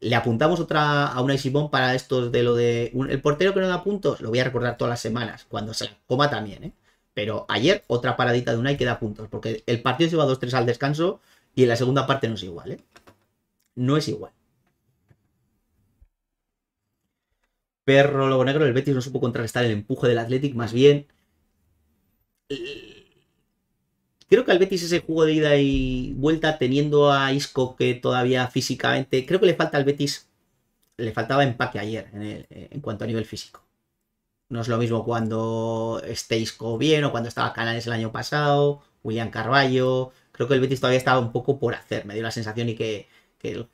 Le apuntamos otra a una Simón para estos de lo de. el portero que no da puntos, lo voy a recordar todas las semanas, cuando se coma también, ¿eh? Pero ayer otra paradita de Unai que da puntos, porque el partido se va 2-3 al descanso y en la segunda parte no es igual, ¿eh? No es igual. Perro Lobo Negro, el Betis no supo contrarrestar el empuje del Athletic, más bien. Creo que al Betis ese juego de ida y vuelta, teniendo a Isco que todavía físicamente. Creo que le falta al Betis. Le faltaba empaque ayer en, cuanto a nivel físico. No es lo mismo cuando esté Isco bien o cuando estaba Canales el año pasado, William Carballo. Creo que el Betis todavía estaba un poco por hacer. Me dio la sensación y que, el,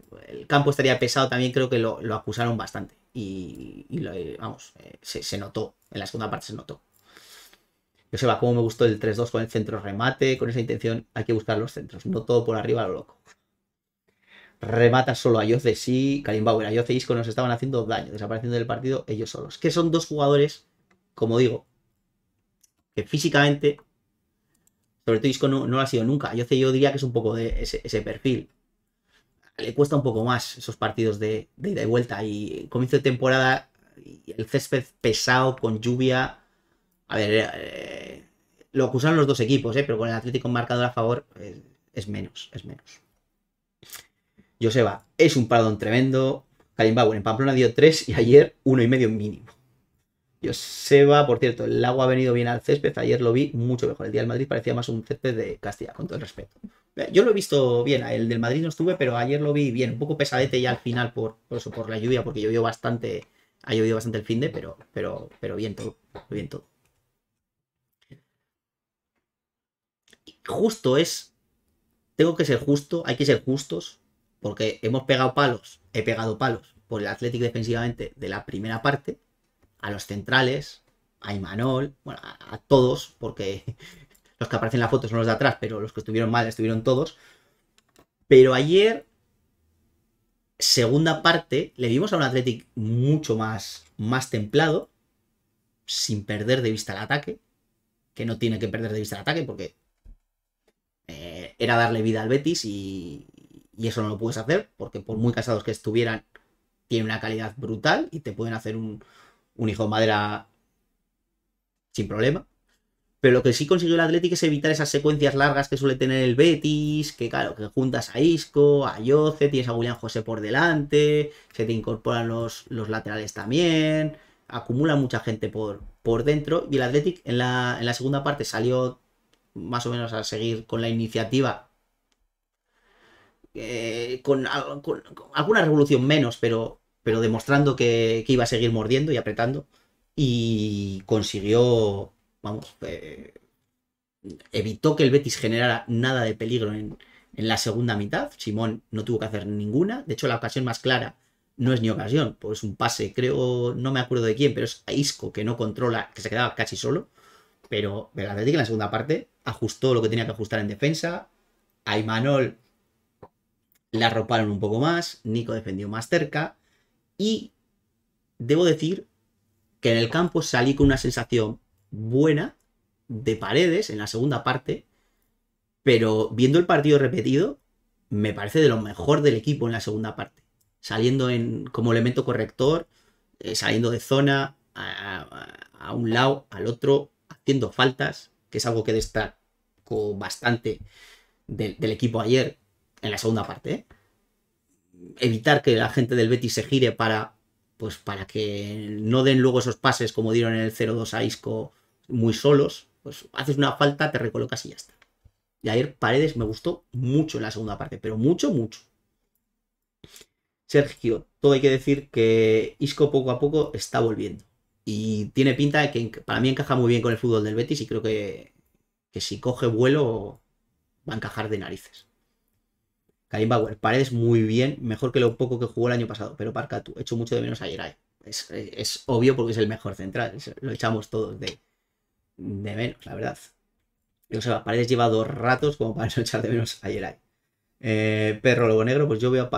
campo estaría pesado también. Creo que lo acusaron bastante y, eh, vamos, eh, se, notó, en la segunda parte se notó. Va, cómo me gustó el 3-2 con el centro remate, con esa intención hay que buscar los centros, no todo por arriba lo loco. Remata solo a Yoce, sí, Karim Bauer, a Yoce y Isco nos estaban haciendo daño, desapareciendo del partido ellos solos. Que son dos jugadores, como digo, que físicamente, sobre todo Isco no, lo ha sido nunca. Yoce yo diría que es un poco de ese perfil le cuesta un poco más esos partidos de, ida y vuelta. Y comienzo de temporada, el césped pesado, con lluvia. A ver, eh, lo acusaron los dos equipos, eh, pero con el Atlético marcador a favor es menos, es menos. Joseba, es un paradón tremendo. Karim Bauer en Pamplona dio 3 y ayer uno y medio mínimo. Joseba, por cierto, el agua ha venido bien al césped. Ayer lo vi mucho mejor. El día del Madrid parecía más un césped de Castilla, con todo el respeto. Yo lo he visto bien, el del Madrid no estuve, pero ayer lo vi bien, un poco pesadete ya al final por, eso, por la lluvia, porque llovió bastante, ha llovido bastante el fin de, pero, pero, pero bien todo, bien todo. Justo es, tengo que ser justo, hay que ser justos, porque hemos pegado palos, he pegado palos por el Athletic defensivamente de la primera parte, a los centrales, a Imanol, bueno, a todos, porque los que aparecen en la foto son los de atrás, pero los que estuvieron mal estuvieron todos. Pero ayer, segunda parte, le vimos a un Athletic mucho más, más templado, sin perder de vista el ataque, que no tiene que perder de vista el ataque porque eh, era darle vida al Betis y, eso no lo puedes hacer porque por muy casados que estuvieran, tiene una calidad brutal y te pueden hacer un, un hijo de madera sin problema. Pero lo que sí consiguió el Atlético es evitar esas secuencias largas que suele tener el Betis, que claro, que juntas a Isco, a Yoce, tienes a William José por delante, se te incorporan los, los laterales también, acumula mucha gente por, por dentro. Y el Atlético en la, en la segunda parte salió más o menos a seguir con la iniciativa. eh, con- con alguna revolución menos, pero, pero demostrando que, que iba a seguir mordiendo y apretando. Y consiguió, vamos, eh, evitó que el Betis generara nada de peligro en, en la segunda mitad. Simón no tuvo que hacer ninguna. De hecho, la ocasión más clara no es ni ocasión, pues un pase, creo, no me acuerdo de quién, pero es a Isco que no controla, que se quedaba casi solo. Pero el Atlético en la segunda parte ajustó lo que tenía que ajustar en defensa. A Imanol le arroparon un poco más. Nico defendió más cerca. Y debo decir que en el campo salí con una sensación buena de paredes en la segunda parte. Pero viendo el partido repetido, me parece de lo mejor del equipo en la segunda parte. Saliendo en, como elemento corrector, eh, saliendo de zona a, un lado, al otro, haciendo faltas, que es algo que destacó bastante del, del equipo ayer en la segunda parte. ¿eh? Evitar que la gente del Betis se gire para, pues, para que no den luego esos pases como dieron en el 0-2 a Isco muy solos. Pues haces una falta, te recolocas y ya está. Y ayer Paredes me gustó mucho en la segunda parte, pero mucho, mucho. Sergio, todo hay que decir que Isco poco a poco está volviendo. Y tiene pinta de que para mí encaja muy bien con el fútbol del Betis y creo que, que si coge vuelo va a encajar de narices. Karim Bauer, Paredes muy bien, mejor que lo poco que jugó el año pasado, pero Parca tú, echo mucho de menos a Yeray. Es, es obvio porque es el mejor central, lo echamos todos de, de menos, la verdad. O sea, Paredes lleva dos ratos como para (laughs) no echar de menos a. Eh, Perro Lobo Negro, pues yo veo a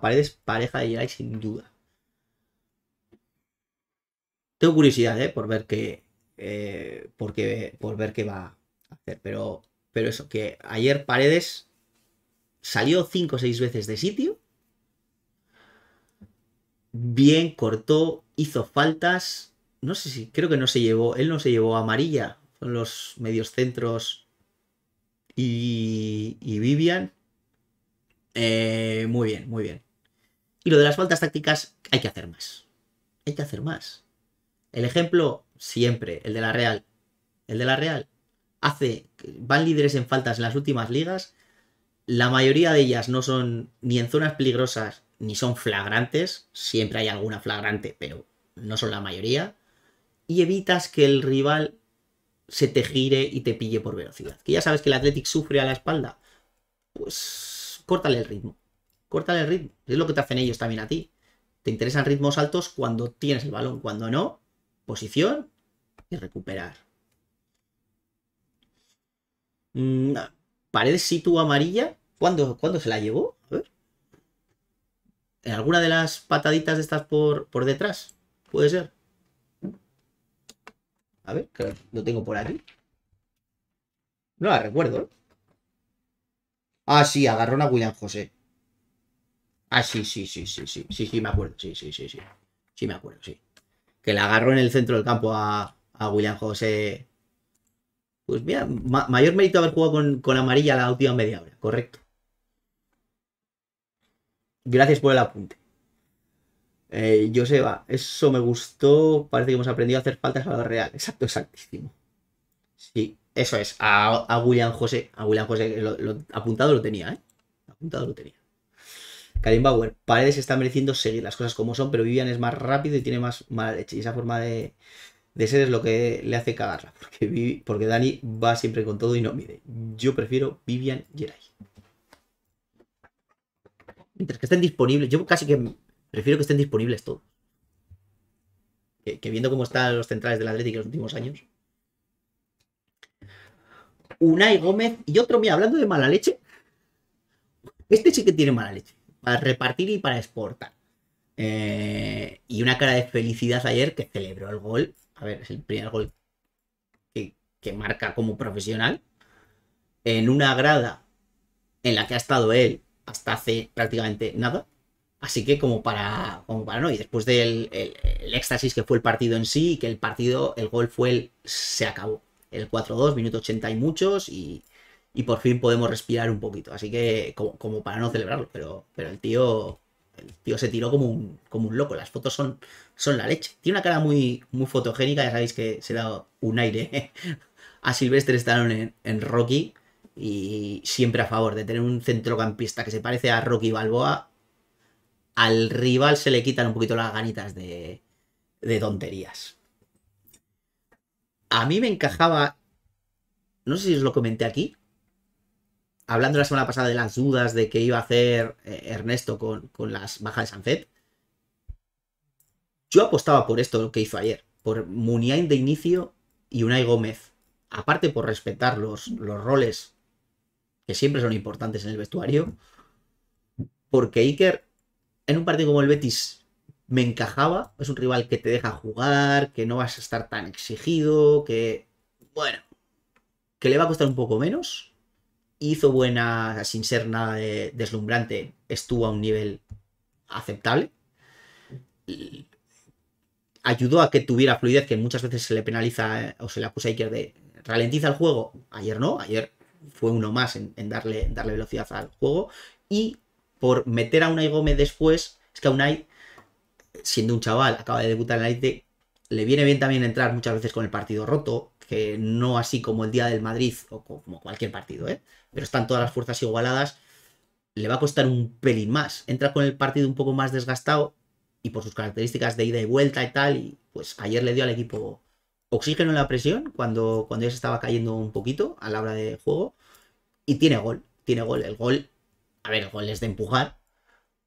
Paredes pareja de Yeray sin duda. Tengo curiosidad, ¿eh? Por ver qué. eh, porque, por ver qué va a hacer. Pero, pero eso, que ayer Paredes salió 5 o 6 veces de sitio. Bien, cortó, hizo faltas. No sé si, creo que no se llevó. Él no se llevó amarilla. Son los medios centros y, y Vivian. Eh, muy bien, muy bien. Y lo de las faltas tácticas, hay que hacer más. Hay que hacer más. El ejemplo, siempre, el de la Real. El de la Real hace. Van líderes en faltas en las últimas ligas. La mayoría de ellas no son ni en zonas peligrosas ni son flagrantes. Siempre hay alguna flagrante, pero no son la mayoría. Y evitas que el rival se te gire y te pille por velocidad. Que ya sabes que el Athletic sufre a la espalda. Pues córtale el ritmo. Córtale el ritmo. Es lo que te hacen ellos también a ti. Te interesan ritmos altos cuando tienes el balón. Cuando no, posición y recuperar. Mm, Paredes situ amarilla. ¿Cuándo, ¿Cuándo se la llevó? ¿En alguna de las pataditas de estas por, por detrás? Puede ser. A ver, que lo tengo por aquí. No la recuerdo. ¿eh? Ah, sí, agarrón a William José. Ah, sí, sí, sí, sí, sí, sí, sí, me acuerdo. Sí, sí, sí, sí. Sí, me acuerdo, sí. Que la agarró en el centro del campo a, William José. Pues mira, ma- mayor mérito haber jugado con, con amarilla la última media hora, correcto. Gracias por el apunte. Eh, Joseba, eso me gustó. Parece que hemos aprendido a hacer faltas a lo real. Exacto, exactísimo. Sí, eso es. A, a William José. A William José, apuntado lo tenía, ¿eh? Apuntado lo tenía. Karim Bauer, Paredes está mereciendo seguir las cosas como son, pero Vivian es más rápido y tiene más mala leche. Y esa forma de, de ser es lo que le hace cagarla. Porque, porque Dani va siempre con todo y no mide. Yo prefiero Vivian Geray. Mientras que estén disponibles, yo casi que prefiero que estén disponibles todos. Que, viendo cómo están los centrales del Atlético en los últimos años. Unai Gómez y otro, mira, hablando de mala leche. Este sí que tiene mala leche. Para repartir y para exportar. Eh, y una cara de felicidad ayer que celebró el gol. A ver, es el primer gol que, que marca como profesional. En una grada en la que ha estado él hasta hace prácticamente nada. Así que como para, como para no. Y después del el, éxtasis que fue el partido en sí, y que el partido, el gol fue el se acabó. el 4-2, minuto 80 y muchos, y, por fin podemos respirar un poquito. Así que, como, para no celebrarlo, pero, pero el tío. El tío se tiró como un, como un loco. Las fotos son, son la leche. Tiene una cara muy, muy fotogénica. Ya sabéis que se da un aire (laughs) a Silvestre Stallone en, en Rocky. Y siempre a favor de tener un centrocampista que se parece a Rocky Balboa. Al rival se le quitan un poquito las ganitas de, de tonterías. A mí me encajaba, no sé si os lo comenté aquí, hablando la semana pasada de las dudas de que iba a hacer eh, Ernesto con, las bajas de Sanzet. Yo apostaba por esto que hizo ayer, por Muniain de inicio y Unai Gómez. Aparte por respetar los, los roles que siempre son importantes en el vestuario. Porque Iker, en un partido como el Betis, me encajaba. Es un rival que te deja jugar, que no vas a estar tan exigido, que, bueno, que le va a costar un poco menos. Hizo buena, sin ser nada deslumbrante, estuvo a un nivel aceptable. Ayudó a que tuviera fluidez, que muchas veces se le penaliza o se le acusa a Iker de ralentiza el juego. Ayer no, ayer fue uno más en, darle, darle velocidad al juego. Y por meter a Unai Gómez después, es que a Unai siendo un chaval, acaba de debutar en la élite, le viene bien también entrar muchas veces con el partido roto, que no así como el día del Madrid o como cualquier partido, ¿eh? pero están todas las fuerzas igualadas, le va a costar un pelín más. Entra con el partido un poco más desgastado y por sus características de ida y vuelta y tal, y pues ayer le dio al equipo oxígeno en la presión cuando, cuando ya se estaba cayendo un poquito a la hora de juego y tiene gol, tiene gol. El gol, a ver, el gol es de empujar,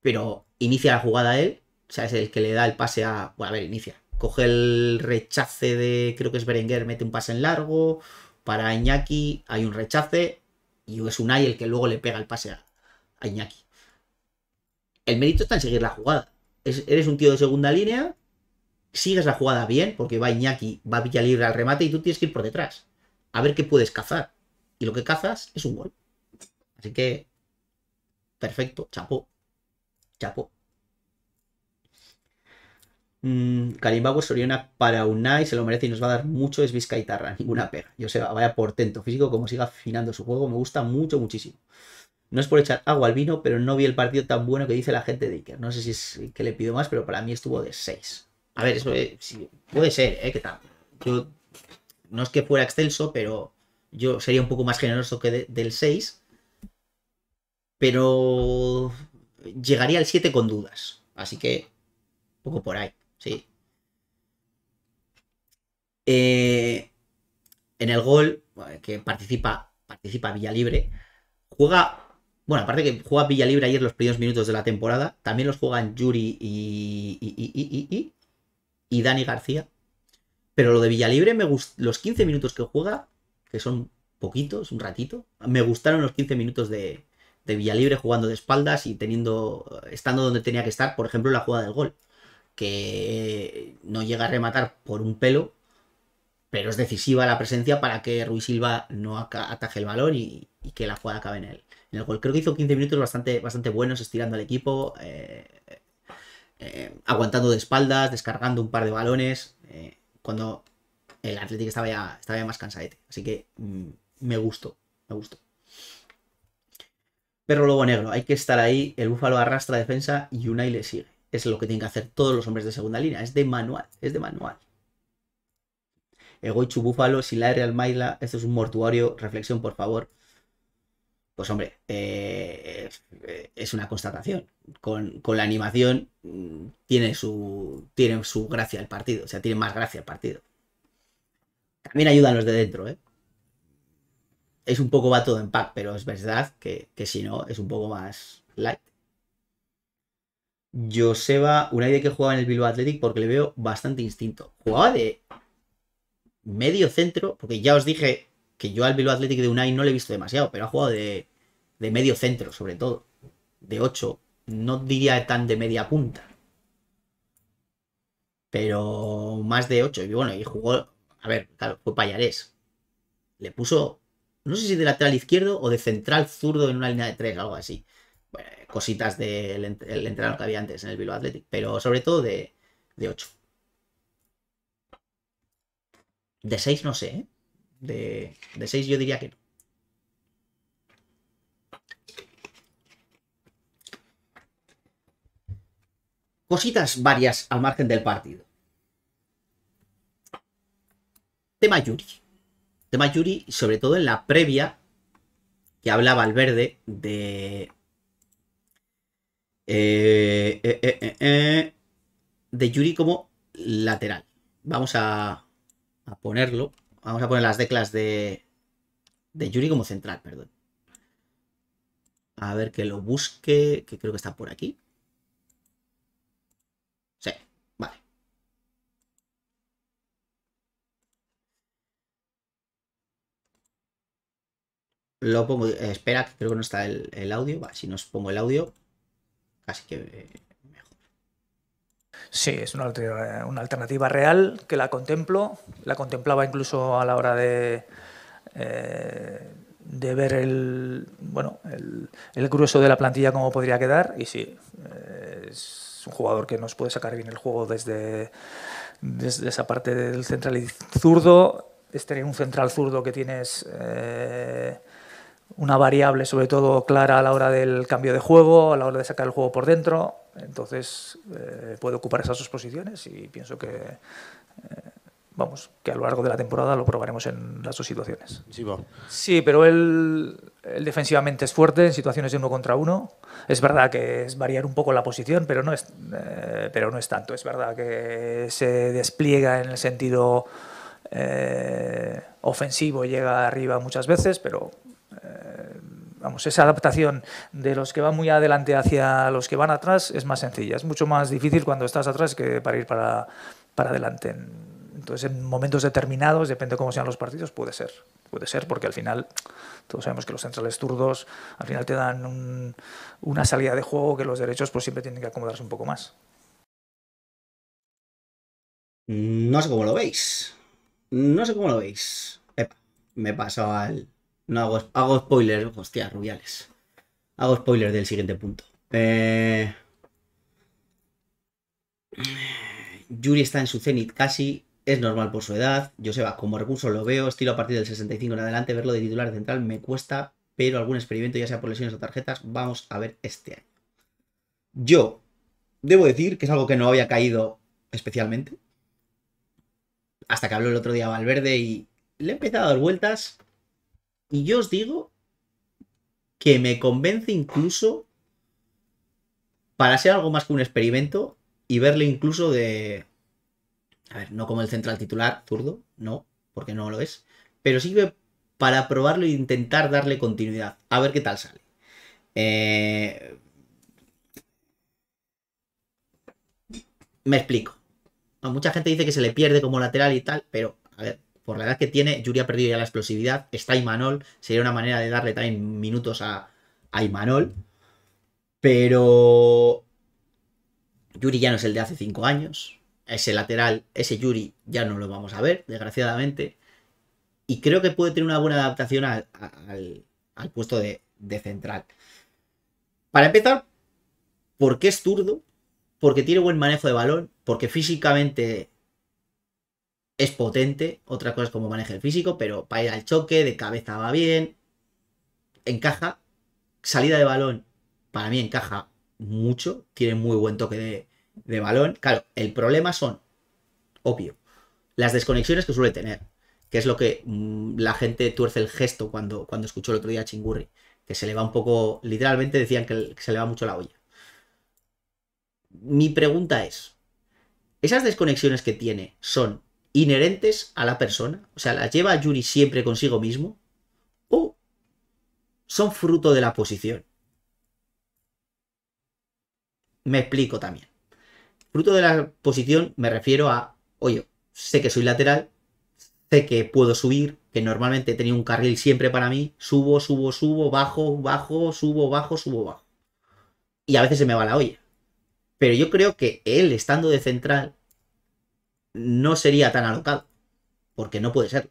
pero inicia la jugada él o sea, es el que le da el pase a. Bueno, a ver, inicia. Coge el rechace de. Creo que es Berenguer, mete un pase en largo. Para Iñaki hay un rechace. Y es Unai el que luego le pega el pase a, Iñaki. El mérito está en seguir la jugada. eres un tío de segunda línea. Sigues la jugada bien, porque va Iñaki, va Villalibre al remate y tú tienes que ir por detrás. A ver qué puedes cazar. Y lo que cazas es un gol. Así que. Perfecto, chapo. Chapo. Mm, Karim Soriona para Unai se lo merece y nos va a dar mucho, es Vizcaitarra, (laughs) ninguna pega. Yo sé, vaya portento físico, como siga afinando su juego, me gusta mucho, muchísimo. No es por echar agua al vino, pero no vi el partido tan bueno que dice la gente de Iker. No sé si es que le pido más, pero para mí estuvo de 6. A ver, eso eh, puede ser, ¿eh? ¿Qué tal? no es que fuera excelso, pero yo sería un poco más generoso que del 6. Pero llegaría al 7 con dudas. Así que, un poco por ahí. Sí. Eh, en el gol, que participa, participa Villalibre, juega. Bueno, aparte que juega Villalibre ayer los primeros minutos de la temporada, también los juegan Yuri y, y, y, Dani García. Pero lo de Villalibre, me los 15 minutos que juega, que son poquitos, un ratito, me gustaron los 15 minutos de, de Villalibre jugando de espaldas y teniendo, estando donde tenía que estar, por ejemplo, la jugada del gol que no llega a rematar por un pelo, pero es decisiva la presencia para que Ruiz Silva no ataje el balón y, que la jugada acabe en el, en el gol. Creo que hizo 15 minutos bastante, bastante buenos, estirando al equipo, eh, eh, aguantando de espaldas, descargando un par de balones, eh, cuando el Atlético estaba ya, estaba más cansadete. Así que mm, me gustó, me gustó. Pero luego negro, hay que estar ahí, el Búfalo arrastra defensa y Unai le sigue es lo que tienen que hacer todos los hombres de segunda línea. Es de manual, es de manual. Egoichu Búfalo, Silaire Almaila, esto es un mortuario. Reflexión, por favor. Pues hombre, eh, es una constatación. Con, la animación mm, tiene su, tiene su gracia el partido, o sea, tiene más gracia el partido. También ayudan los de dentro, ¿eh? Es un poco va todo en pack, pero es verdad que, que si no, es un poco más light. Joseba, una idea que jugaba en el Bilbao Athletic porque le veo bastante instinto. Jugaba de medio centro, porque ya os dije que yo al Bilbao Athletic de Unai no le he visto demasiado, pero ha jugado de, de medio centro, sobre todo. De 8. No diría tan de media punta. Pero más de 8. Y bueno, y jugó. A ver, claro, fue Payarés. Le puso. No sé si de lateral izquierdo o de central zurdo en una línea de 3, algo así cositas del entrenador que había antes en el Bilbao Athletic, pero sobre todo de, de 8. De 6 no sé, ¿eh? De, de 6 yo diría que no. Cositas varias al margen del partido. Tema Yuri. Tema Yuri, sobre todo en la previa, que hablaba al verde de. Eh, eh, eh, de Yuri como lateral. Vamos a, a ponerlo. Vamos a poner las teclas de, de Yuri como central, perdón. A ver que lo busque, que creo que está por aquí. Sí, vale. Lo pongo, eh, espera, creo que no está el, el audio. Vale, si nos pongo el audio, casi que eh.
Sí, es una, una alternativa real que la contemplo. La contemplaba incluso a la hora de, eh, de ver el, bueno, el, el grueso de la plantilla, cómo podría quedar. Y sí, eh, es un jugador que nos puede sacar bien el juego desde, desde esa parte del central zurdo. Es tener un central zurdo que tienes eh, una variable, sobre todo clara a la hora del cambio de juego, a la hora de sacar el juego por dentro. Entonces eh, puede ocupar esas dos posiciones y pienso que, eh, vamos, que a lo largo de la temporada lo probaremos en las dos situaciones.
Sí,
pero él, él defensivamente es fuerte en situaciones de uno contra uno. Es verdad que es variar un poco la posición, pero no es, eh, pero no es tanto. Es verdad que se despliega en el sentido eh, ofensivo, llega arriba muchas veces, pero eh, vamos, esa adaptación de los que van muy adelante hacia los que van atrás es más sencilla. Es mucho más difícil cuando estás atrás que para ir para, adelante. Entonces, en momentos determinados, depende cómo sean los partidos, puede ser. Puede ser, porque al final todos sabemos que los centrales zurdos al final te dan un- una salida de juego que los derechos pues siempre tienen que acomodarse un poco más.
No sé cómo lo veis. No sé cómo lo veis. Epa, me he pasado al. No hago, hago spoiler. Hostia, Rubiales. Hago spoiler del siguiente punto. Eh... Yuri está en su cenit casi. Es normal por su edad. Joseba, como recurso lo veo. Estilo a partir del 65 en adelante. Verlo de titular central me cuesta. Pero algún experimento, ya sea por lesiones o tarjetas, vamos a ver este año. Yo debo decir que es algo que no había caído especialmente hasta que habló el otro día Valverde y le he empezado a dar vueltas. Y yo os digo que me convence incluso para ser algo más que un experimento y verle incluso de. A ver, no como el central titular, zurdo, no, porque no lo es. Pero que para probarlo e intentar darle continuidad. A ver qué tal sale. Eh, Me explico. Mucha gente dice que se le pierde como lateral y tal, pero a ver, por la edad que tiene, Yuri ha perdido ya la explosividad. Está Imanol, sería una manera de darle también minutos a, a Imanol. Pero Yuri ya no es el de hace 5 años. Ese lateral, ese Yuri ya no lo vamos a ver, desgraciadamente. Y creo que puede tener una buena adaptación al, al- puesto de, de central. Para empezar, porque es zurdo, porque tiene buen manejo de balón, porque físicamente es potente. Otra cosa es cómo maneja el físico, pero para ir al choque, de cabeza va bien. Encaja. Salida de balón, para mí encaja mucho. Tiene muy buen toque de, de balón. Claro, el problema son, obvio, las desconexiones que suele tener. Que es lo que mm, la gente tuerce el gesto cuando, cuando escuchó el otro día a Chingurri. Que se le va un poco, literalmente decían que, que se le va mucho la olla. Mi pregunta es, ¿esas desconexiones que tiene son inherentes a la persona? O sea, ¿las lleva Yuri siempre consigo mismo? ¿O son fruto de la posición? Me explico también. Fruto de la posición me refiero a, oye, sé que soy lateral, sé que puedo subir, que normalmente tenido un carril siempre para mí, subo, subo, subo, bajo, bajo, subo, bajo, subo, bajo. Y a veces se me va la olla. Pero yo creo que él, estando de central, no sería tan alocado. Porque no puede ser.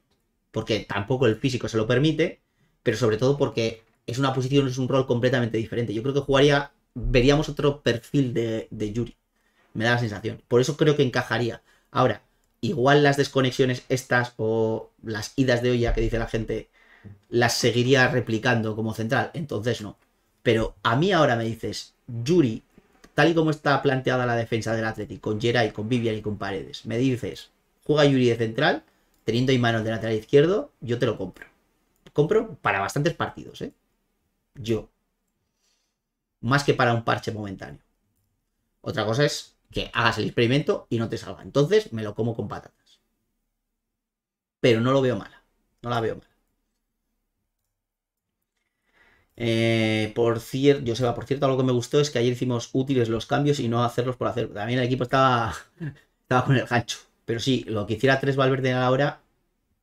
Porque tampoco el físico se lo permite. Pero sobre todo porque es una posición, es un rol completamente diferente. Yo creo que jugaría, veríamos otro perfil de, Yuri. Me da la sensación. Por eso creo que encajaría. Ahora, igual las desconexiones estas o las idas de olla que dice la gente, las seguiría replicando como central. Entonces no. Pero a mí ahora me dices, Yuri, tal y como está planteada la defensa del Atlético, con Geray, con Vivian y con Paredes, me dices, juega Yuri de central, teniendo manos de lateral izquierdo, yo te lo compro. Compro para bastantes partidos, ¿eh? Yo. Más que para un parche momentáneo. Otra cosa es que hagas el experimento y no te salga. Entonces me lo como con patatas. Pero no lo veo mala. No la veo mala. Eh, por cierto, yo sé, por cierto, algo que me gustó es que ayer hicimos útiles los cambios y no hacerlos por hacer. También el equipo estaba, (laughs) estaba con el gancho. Pero sí, lo que hiciera tres Valverde a la hora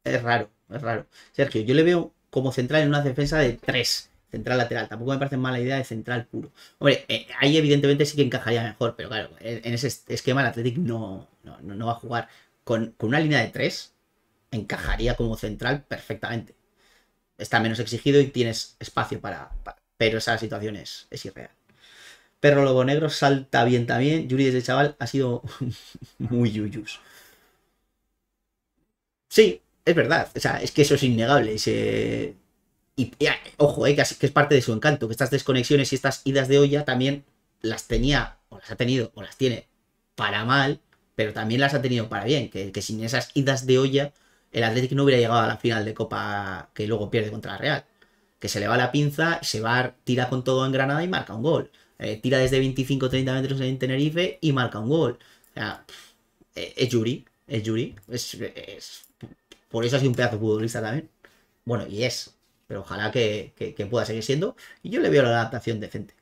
es raro, es raro. Sergio, yo le veo como central en una defensa de tres, central lateral. Tampoco me parece mala idea de central puro. Hombre, eh, ahí evidentemente sí que encajaría mejor, pero claro, en ese esquema el Athletic no, no, va a jugar. Con, una línea de tres, encajaría como central perfectamente. Está menos exigido y tienes espacio para. pero esa situación es, es irreal. Perro Lobo Negro salta bien también. Yuri desde chaval ha sido (laughs) muy yuyus. Sí, es verdad. O sea, es que eso es innegable. Y, ojo, eh, que, es parte de su encanto, que estas desconexiones y estas idas de olla también las tenía, o las ha tenido, o las tiene para mal, pero también las ha tenido para bien. Que, que sin esas idas de olla, el Atlético no hubiera llegado a la final de Copa que luego pierde contra la Real. Que se le va la pinza, se va, tira con todo en Granada y marca un gol. Eh, tira desde 25-30 metros en Tenerife y marca un gol. O sea, eh, es Yuri, es Yuri. es, por eso ha sido un pedazo futbolista también. Bueno, y es. Pero ojalá que, pueda seguir siendo. Y yo le veo la adaptación decente.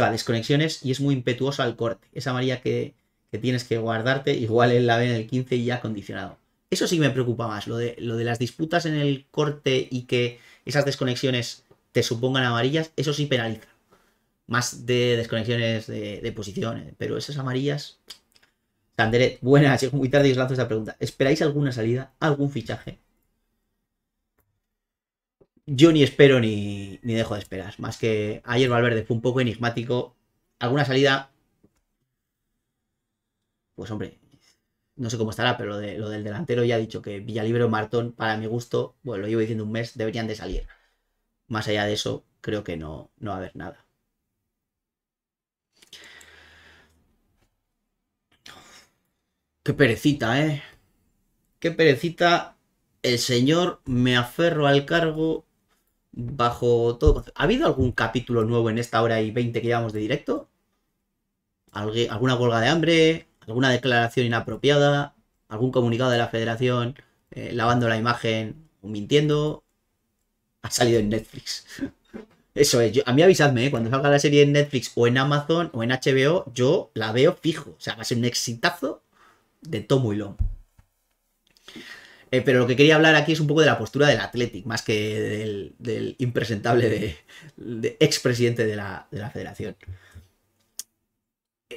Va, desconexiones y es muy impetuoso al corte. Esa María que, tienes que guardarte, igual él la ve en el 15 y ya condicionado. Eso sí me preocupa más, lo de, lo de las disputas en el corte y que esas desconexiones te supongan amarillas, eso sí penaliza. Más de desconexiones de, posiciones, pero esas amarillas, Tanderet, buenas, (laughs) es muy tarde os lanzo esta pregunta. ¿Esperáis alguna salida, algún fichaje? Yo ni espero ni, dejo de esperar. Más que ayer Valverde fue un poco enigmático. ¿Alguna salida? Pues hombre, no sé cómo estará, pero lo, del delantero ya ha dicho que Villalibre o Martón, para mi gusto, bueno, lo llevo diciendo un mes, deberían de salir. Más allá de eso, creo que no, no va a haber nada. Qué perecita, ¿eh? Qué perecita. El señor me aferro al cargo bajo todo. ¿Ha habido algún capítulo nuevo en esta hora y 20 que llevamos de directo? ¿Alguna huelga de hambre? ¿Alguna declaración inapropiada? ¿Algún comunicado de la federación eh, lavando la imagen o mintiendo? Ha salido en Netflix. (laughs) Eso es, a mí avisadme, ¿eh? cuando salga la serie en Netflix o en Amazon o en HBO, yo la veo fijo. O sea, va a ser un exitazo de tomo y lomo. Eh, pero lo que quería hablar aquí es un poco de la postura del Athletic, más que del, impresentable de, de expresidente de la federación.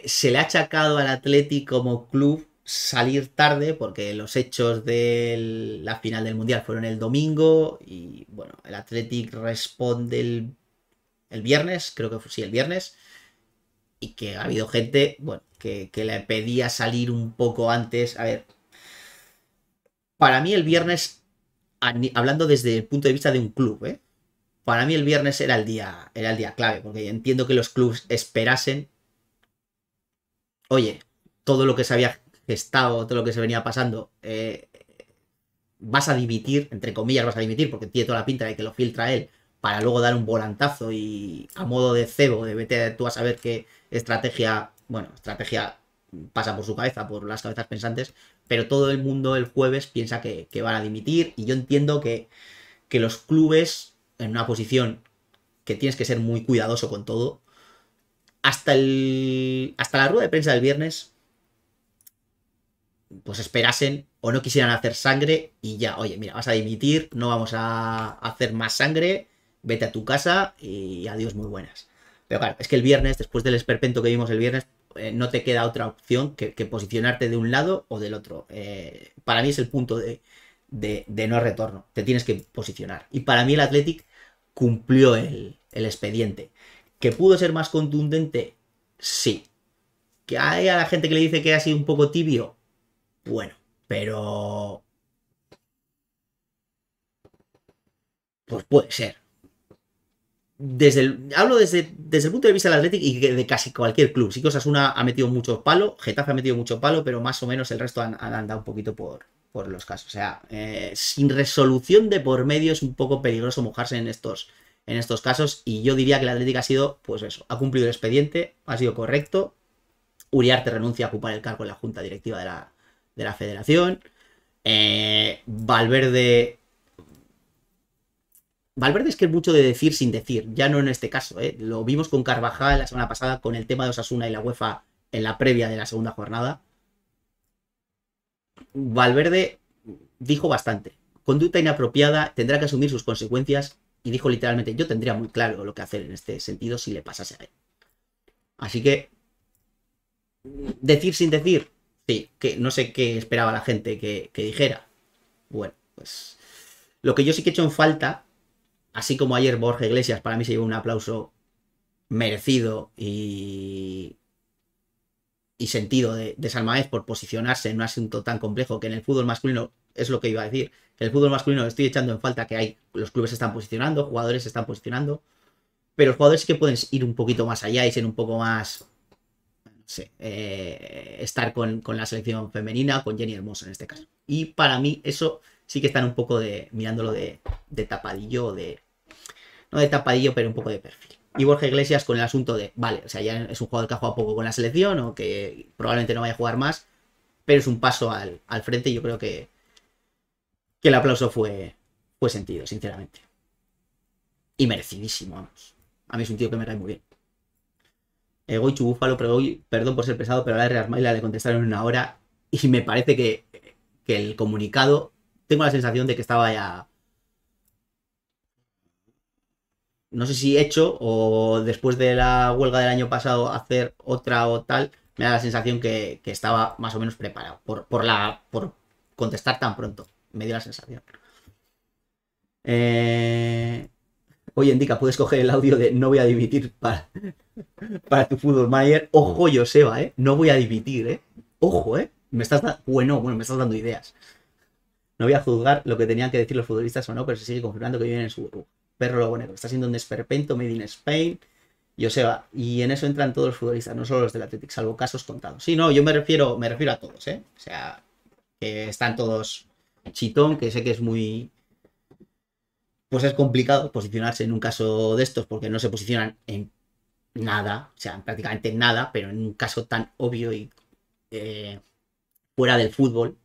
Se le ha achacado al Athletic como club salir tarde porque los hechos de la final del Mundial fueron el domingo y bueno, el Athletic responde el, el viernes, creo que fue sí, el viernes, y que ha habido gente, bueno, que, le pedía salir un poco antes. A ver, para mí el viernes, hablando desde el punto de vista de un club, ¿eh? para mí el viernes era el día, era el día clave, porque entiendo que los clubes esperasen, oye, todo lo que se había gestado, todo lo que se venía pasando, eh, vas a dimitir, entre comillas vas a dimitir, porque tiene toda la pinta de que lo filtra él, para luego dar un volantazo y a modo de cebo, de vete tú a saber qué estrategia bueno, estrategia pasa por su cabeza, por las cabezas pensantes, pero todo el mundo el jueves piensa que, van a dimitir y yo entiendo que, los clubes en una posición que tienes que ser muy cuidadoso con todo, hasta, el, hasta la rueda de prensa del viernes, pues esperasen o no quisieran hacer sangre y ya, oye, mira, vas a dimitir, no vamos a hacer más sangre, vete a tu casa y adiós muy buenas. Pero claro, es que el viernes, después del esperpento que vimos el viernes, eh, no te queda otra opción que, posicionarte de un lado o del otro. Eh, para mí es el punto de, no retorno. Te tienes que posicionar. Y para mí el Athletic cumplió el, expediente. ¿Que pudo ser más contundente? Sí. ¿Que hay a la gente que le dice que ha sido un poco tibio? bueno, pero... Pues puede ser. Desde el, hablo desde, desde el punto de vista del Athletic y de casi cualquier club. Sí que Osasuna ha metido mucho palo, Getafe ha metido mucho palo, pero más o menos el resto han, andado un poquito por, por los casos. O sea, eh, sin resolución de por medio es un poco peligroso mojarse en estos, en estos casos. Y yo diría que el Atlético ha sido, pues eso, ha cumplido el expediente, ha sido correcto. Uriarte renuncia a ocupar el cargo en la junta directiva de la, de la federación. Eh, Valverde. Valverde es que es mucho de decir sin decir, ya no en este caso. ¿eh? Lo vimos con Carvajal la semana pasada con el tema de Osasuna y la UEFA en la previa de la segunda jornada. Valverde dijo bastante. Conducta inapropiada tendrá que asumir sus consecuencias y dijo literalmente, yo tendría muy claro lo que hacer en este sentido si le pasase a él. Así que, decir sin decir, sí, que no sé qué esperaba la gente que, dijera. Bueno, pues lo que yo sí que he hecho en falta, así como ayer Borja Iglesias para mí se llevó un aplauso merecido y, y sentido de, de Salmaez por posicionarse en un asunto tan complejo que en el fútbol masculino es lo que iba a decir. El fútbol masculino estoy echando en falta que hay, los clubes se están posicionando, jugadores se están posicionando, pero los jugadores que pueden ir un poquito más allá y ser un poco más, no sé, eh, estar con, la selección femenina, con Jenny Hermoso en este caso. Y para mí eso sí que están un poco de, mirándolo de, de tapadillo, de, no de tapadillo, pero un poco de perfil. Y Borja Iglesias con el asunto de, vale, o sea, ya es un jugador que ha jugado poco con la selección o que probablemente no vaya a jugar más, pero es un paso al, al frente y yo creo que, que el aplauso fue, fue sentido, sinceramente. Y merecidísimo, vamos. A mí es un tío que me cae muy bien. Eh, Goichu Búfalo, perdón por ser pesado, pero a la R. le contestaron en una hora y me parece que, que el comunicado, tengo la sensación de que estaba ya no sé si hecho o después de la huelga del año pasado hacer otra o tal, me da la sensación que, que estaba más o menos preparado por, por, la, por contestar tan pronto me dio la sensación. Eh... Oye, Indica, puedes coger el audio de no voy a dimitir para, para tu fútbol manager. Ojo, Joseba, ¿eh? No voy a dimitir, ¿eh? Ojo, ¿eh? Me estás bueno, bueno, me estás dando ideas. No voy a juzgar lo que tenían que decir los futbolistas o no, pero se sigue confirmando que viven en su grupo. Perro lo bueno, está siendo un desperpento made in Spain. Joseba, y en eso entran todos los futbolistas, no solo los del Athletic, salvo casos contados. Sí, no, yo me refiero, me refiero a todos, ¿eh? O sea, que están todos chitón, que sé que es muy... Pues es complicado posicionarse en un caso de estos porque no se posicionan en nada, o sea, prácticamente nada, pero en un caso tan obvio y eh, fuera del fútbol.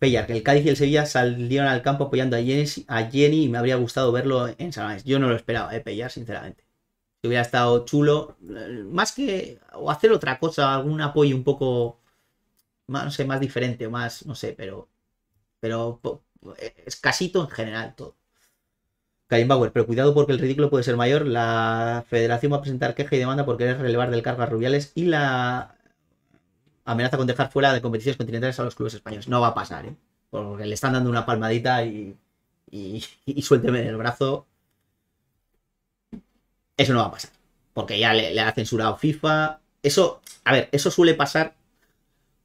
Pellar, que el Cádiz y el Sevilla salieron al campo apoyando a Jenny, y me habría gustado verlo en San Yo no lo esperaba, eh, Pellar, sinceramente. Si hubiera estado chulo, eh, más que o hacer otra cosa, algún apoyo un poco más, no sé, más diferente o más, no sé, pero, pero escasito en general todo. Karim Bauer, pero cuidado porque el ridículo puede ser mayor. La federación va a presentar queja y demanda por querer relevar del cargo a Rubiales y la amenaza con dejar fuera de competiciones continentales a los clubes españoles. No va a pasar, ¿eh? Porque le están dando una palmadita y, y, (laughs) y suélteme el brazo. Eso no va a pasar. Porque ya le, le ha censurado FIFA. Eso, a ver, eso suele pasar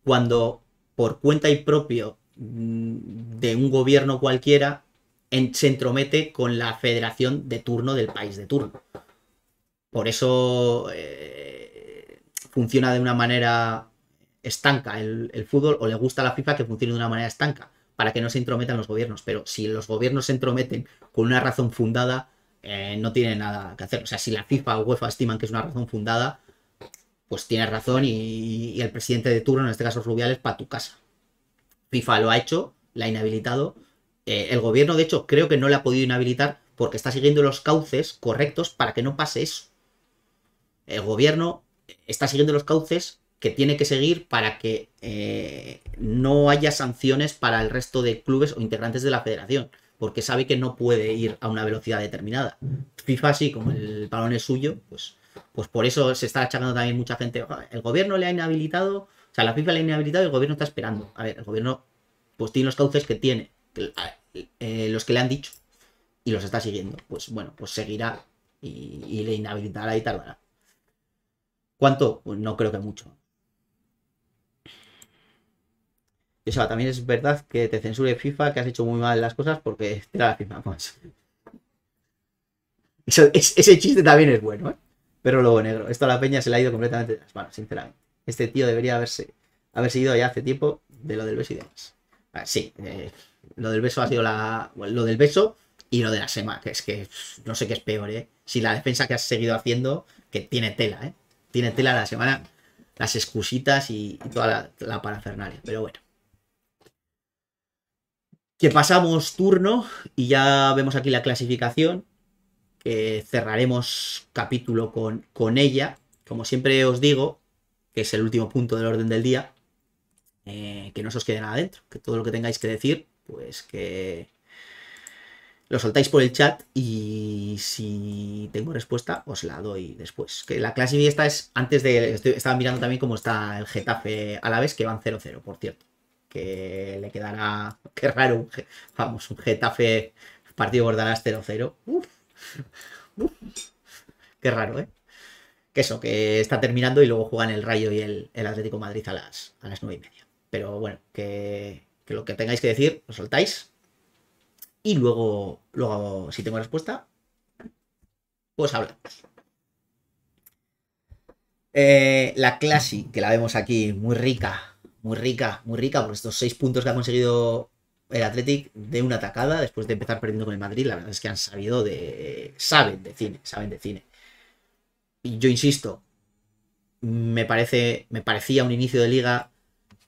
cuando por cuenta y propio mm, de un gobierno cualquiera se entromete con la federación de turno del país de turno. Por eso eh, funciona de una manera estanca el, fútbol o le gusta a la FIFA que funcione de una manera estanca para que no se entrometan los gobiernos. Pero si los gobiernos se entrometen con una razón fundada, eh, no tiene nada que hacer. O sea, si la FIFA o UEFA estiman que es una razón fundada, pues tienes razón y, el presidente de turno, en este caso Rubiales, para tu casa. FIFA lo ha hecho, la ha inhabilitado. Eh, el gobierno, de hecho, creo que no le ha podido inhabilitar porque está siguiendo los cauces correctos para que no pase eso. El gobierno está siguiendo los cauces que tiene que seguir para que eh, no haya sanciones para el resto de clubes o integrantes de la federación, porque sabe que no puede ir a una velocidad determinada. FIFA sí, como el balón es suyo, pues pues por eso se está achacando también mucha gente. El gobierno le ha inhabilitado, o sea, la FIFA le ha inhabilitado y el gobierno está esperando. A ver, el gobierno pues tiene los cauces que tiene, eh, los que le han dicho, y los está siguiendo. Pues bueno, pues seguirá y, le inhabilitará y tardará. ¿Cuánto? Pues no creo que mucho. También es verdad que te censure FIFA, que has hecho muy mal las cosas porque (laughs) te la FIFA más. ese chiste también es bueno, ¿eh? Pero luego negro. Esto a la peña se le ha ido completamente de las manos, sinceramente. Este tío debería haberse, haberse ido ya hace tiempo de lo del beso y demás. Ah, sí, eh, lo del beso ha sido la. lo del beso y lo de la SEMA, que es que no sé qué es peor, ¿eh? Si la defensa que has seguido haciendo, que tiene tela, ¿eh? Tiene tela la semana, las excusitas y, toda la, la parafernalia. Pero bueno que pasamos turno y ya vemos aquí la clasificación. cerraremos capítulo con, con, ella. Como siempre os digo, que es el último punto del orden del día. Eh, que no os quede nada dentro. Que todo lo que tengáis que decir, pues que lo soltáis por el chat y si tengo respuesta os la doy después. Que la clasificación esta es antes de... estaba mirando también cómo está el Getafe a la vez, que van 0-0, por cierto que le quedará. (laughs) Qué raro, vamos, un Getafe partido Bordalás 0-0. Qué raro, ¿eh? Que eso, que está terminando y luego juegan el Rayo y el, Atlético Madrid a las, a las 9 y media. Pero bueno, que, lo que tengáis que decir, lo soltáis. Y luego, luego, si tengo respuesta, pues hablamos. Eh, la clase, que la vemos aquí, muy rica, muy rica, muy rica por estos seis puntos que ha conseguido el Athletic de una atacada después de empezar perdiendo con el Madrid. La verdad es que han sabido de. saben de cine, saben de cine. Y yo insisto, me parece. Me parecía un inicio de liga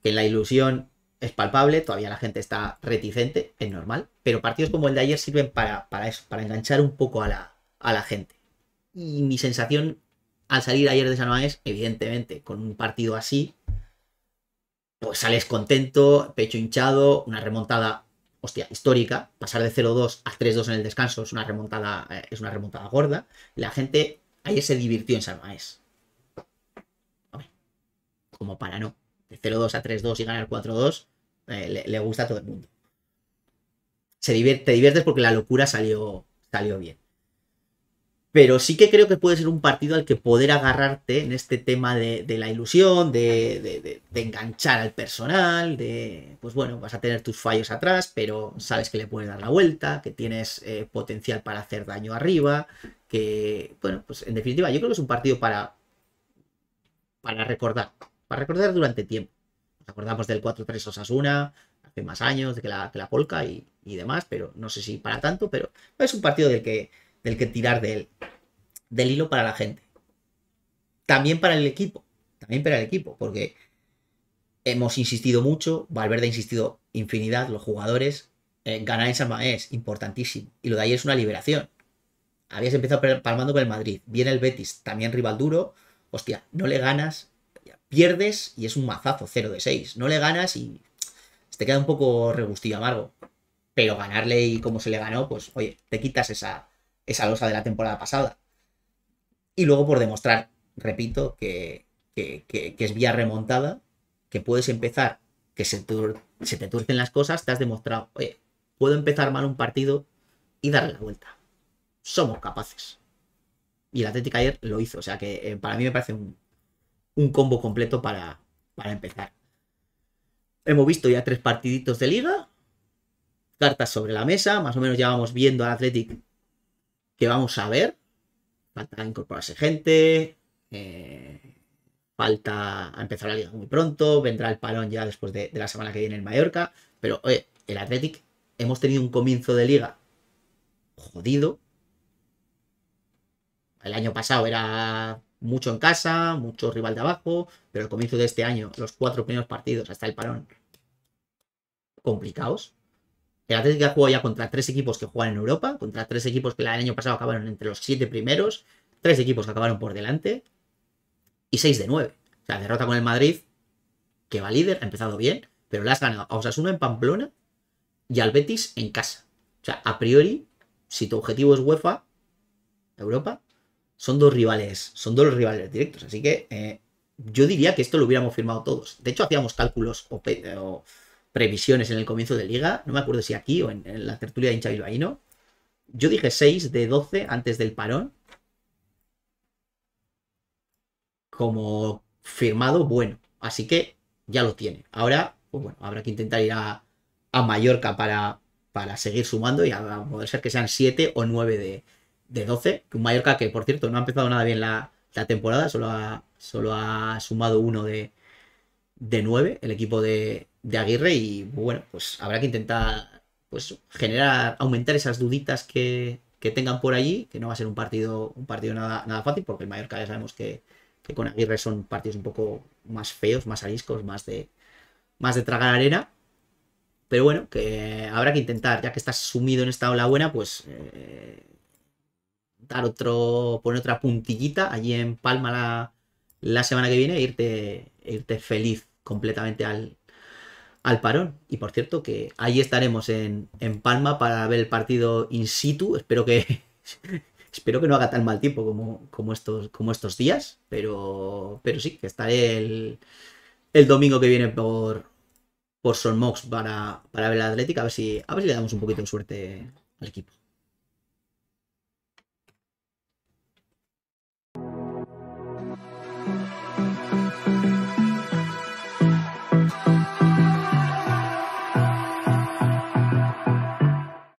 que la ilusión es palpable, todavía la gente está reticente, es normal. Pero partidos como el de ayer sirven para, para eso, para enganchar un poco a la, a la gente. Y mi sensación al salir ayer de San Mamés, evidentemente, con un partido así, pues sales contento, pecho hinchado, una remontada, hostia, histórica. Pasar de 0-2 a 3-2 en el descanso es una remontada, eh, es una remontada gorda. la gente ayer se divirtió en San Maes. como para no. De 0-2 a 3-2 y ganar 4-2, eh, le, gusta a todo el mundo. Se te diviertes porque la locura salió, salió bien. Pero sí que creo que puede ser un partido al que poder agarrarte en este tema de, la ilusión, de, enganchar al personal, de, pues bueno, vas a tener tus fallos atrás, pero sabes que le puedes dar la vuelta, que tienes eh, potencial para hacer daño arriba, que, bueno, pues en definitiva, yo creo que es un partido para, para recordar, para recordar durante tiempo. Nos acordamos del 4-3 Osasuna, hace más años, de que la, Polka y, y demás, pero no sé si para tanto, pero es un partido del que del que tirar del hilo para la gente. También para el equipo, también para el equipo, porque hemos insistido mucho, Valverde ha insistido infinidad, los jugadores, eh, ganar en San es importantísimo. Y lo de ahí es una liberación. Habías empezado palmando con el Madrid, viene el Betis, también rival duro, hostia, no le ganas, pierdes y es un mazazo, 0 de 6. No le ganas y te queda un poco regustillo amargo. Pero ganarle y como se le ganó, pues oye, te quitas esa, esa losa de la temporada pasada. Y luego por demostrar, repito, que, es vía remontada, que puedes empezar, que se, te tuercen las cosas, te has demostrado, oye, puedo empezar mal un partido y darle la vuelta. Somos capaces. Y el Atlético ayer lo hizo. O sea que eh, para mí me parece un, un combo completo para, para empezar. Hemos visto ya tres partiditos de liga. Cartas sobre la mesa. Más o menos ya vamos viendo al Atlético que vamos a ver. Falta incorporarse gente. Eh, falta empezar la liga muy pronto. Vendrá el parón ya después de, la semana que viene en Mallorca. Pero oye, el Athletic hemos tenido un comienzo de liga jodido. El año pasado era mucho en casa, mucho rival de abajo, pero el comienzo de este año, los cuatro primeros partidos hasta el parón, complicados. El Atlético ha jugado ya contra tres equipos que juegan en Europa, contra tres equipos que el año pasado acabaron entre los siete primeros, tres equipos que acabaron por delante y seis de nueve. O sea, derrota con el Madrid, que va líder, ha empezado bien, pero le has ganado a Osasuna en Pamplona y al Betis en casa. O sea, a priori, si tu objetivo es UEFA, Europa, son dos rivales, son dos rivales directos. Así que eh, yo diría que esto lo hubiéramos firmado todos. De hecho, hacíamos cálculos o previsiones en el comienzo de liga, no me acuerdo si aquí o en, la tertulia de hincha bilbaíno. Yo dije 6 de 12 antes del parón. Como firmado, bueno. Así que ya lo tiene. Ahora pues bueno, habrá que intentar ir a, Mallorca para, para seguir sumando y a, poder ser que sean 7 o 9 de, de 12. Un Mallorca que, por cierto, no ha empezado nada bien la, temporada, solo ha, solo ha sumado uno de, de 9, el equipo de, de Aguirre, y bueno, pues habrá que intentar pues generar, aumentar esas duditas que, que tengan por allí, que no va a ser un partido, un partido nada, nada fácil, porque el Mallorca ya sabemos que, con Aguirre son partidos un poco más feos, más ariscos, más de, más de tragar arena. Pero bueno, que habrá que intentar, ya que estás sumido en esta ola buena, pues eh, dar otro, poner otra puntillita allí en Palma la, la semana que viene e irte, e irte feliz completamente al, al parón. Y por cierto, que ahí estaremos en, Palma para ver el partido in situ. Espero que. (laughs) espero que no haga tan mal tiempo como, como, estos, como estos días. Pero, pero sí, que estaré el, el domingo que viene por, por Son Mox para, para ver la Atlética. A ver, si, a ver si le damos un poquito de suerte al equipo.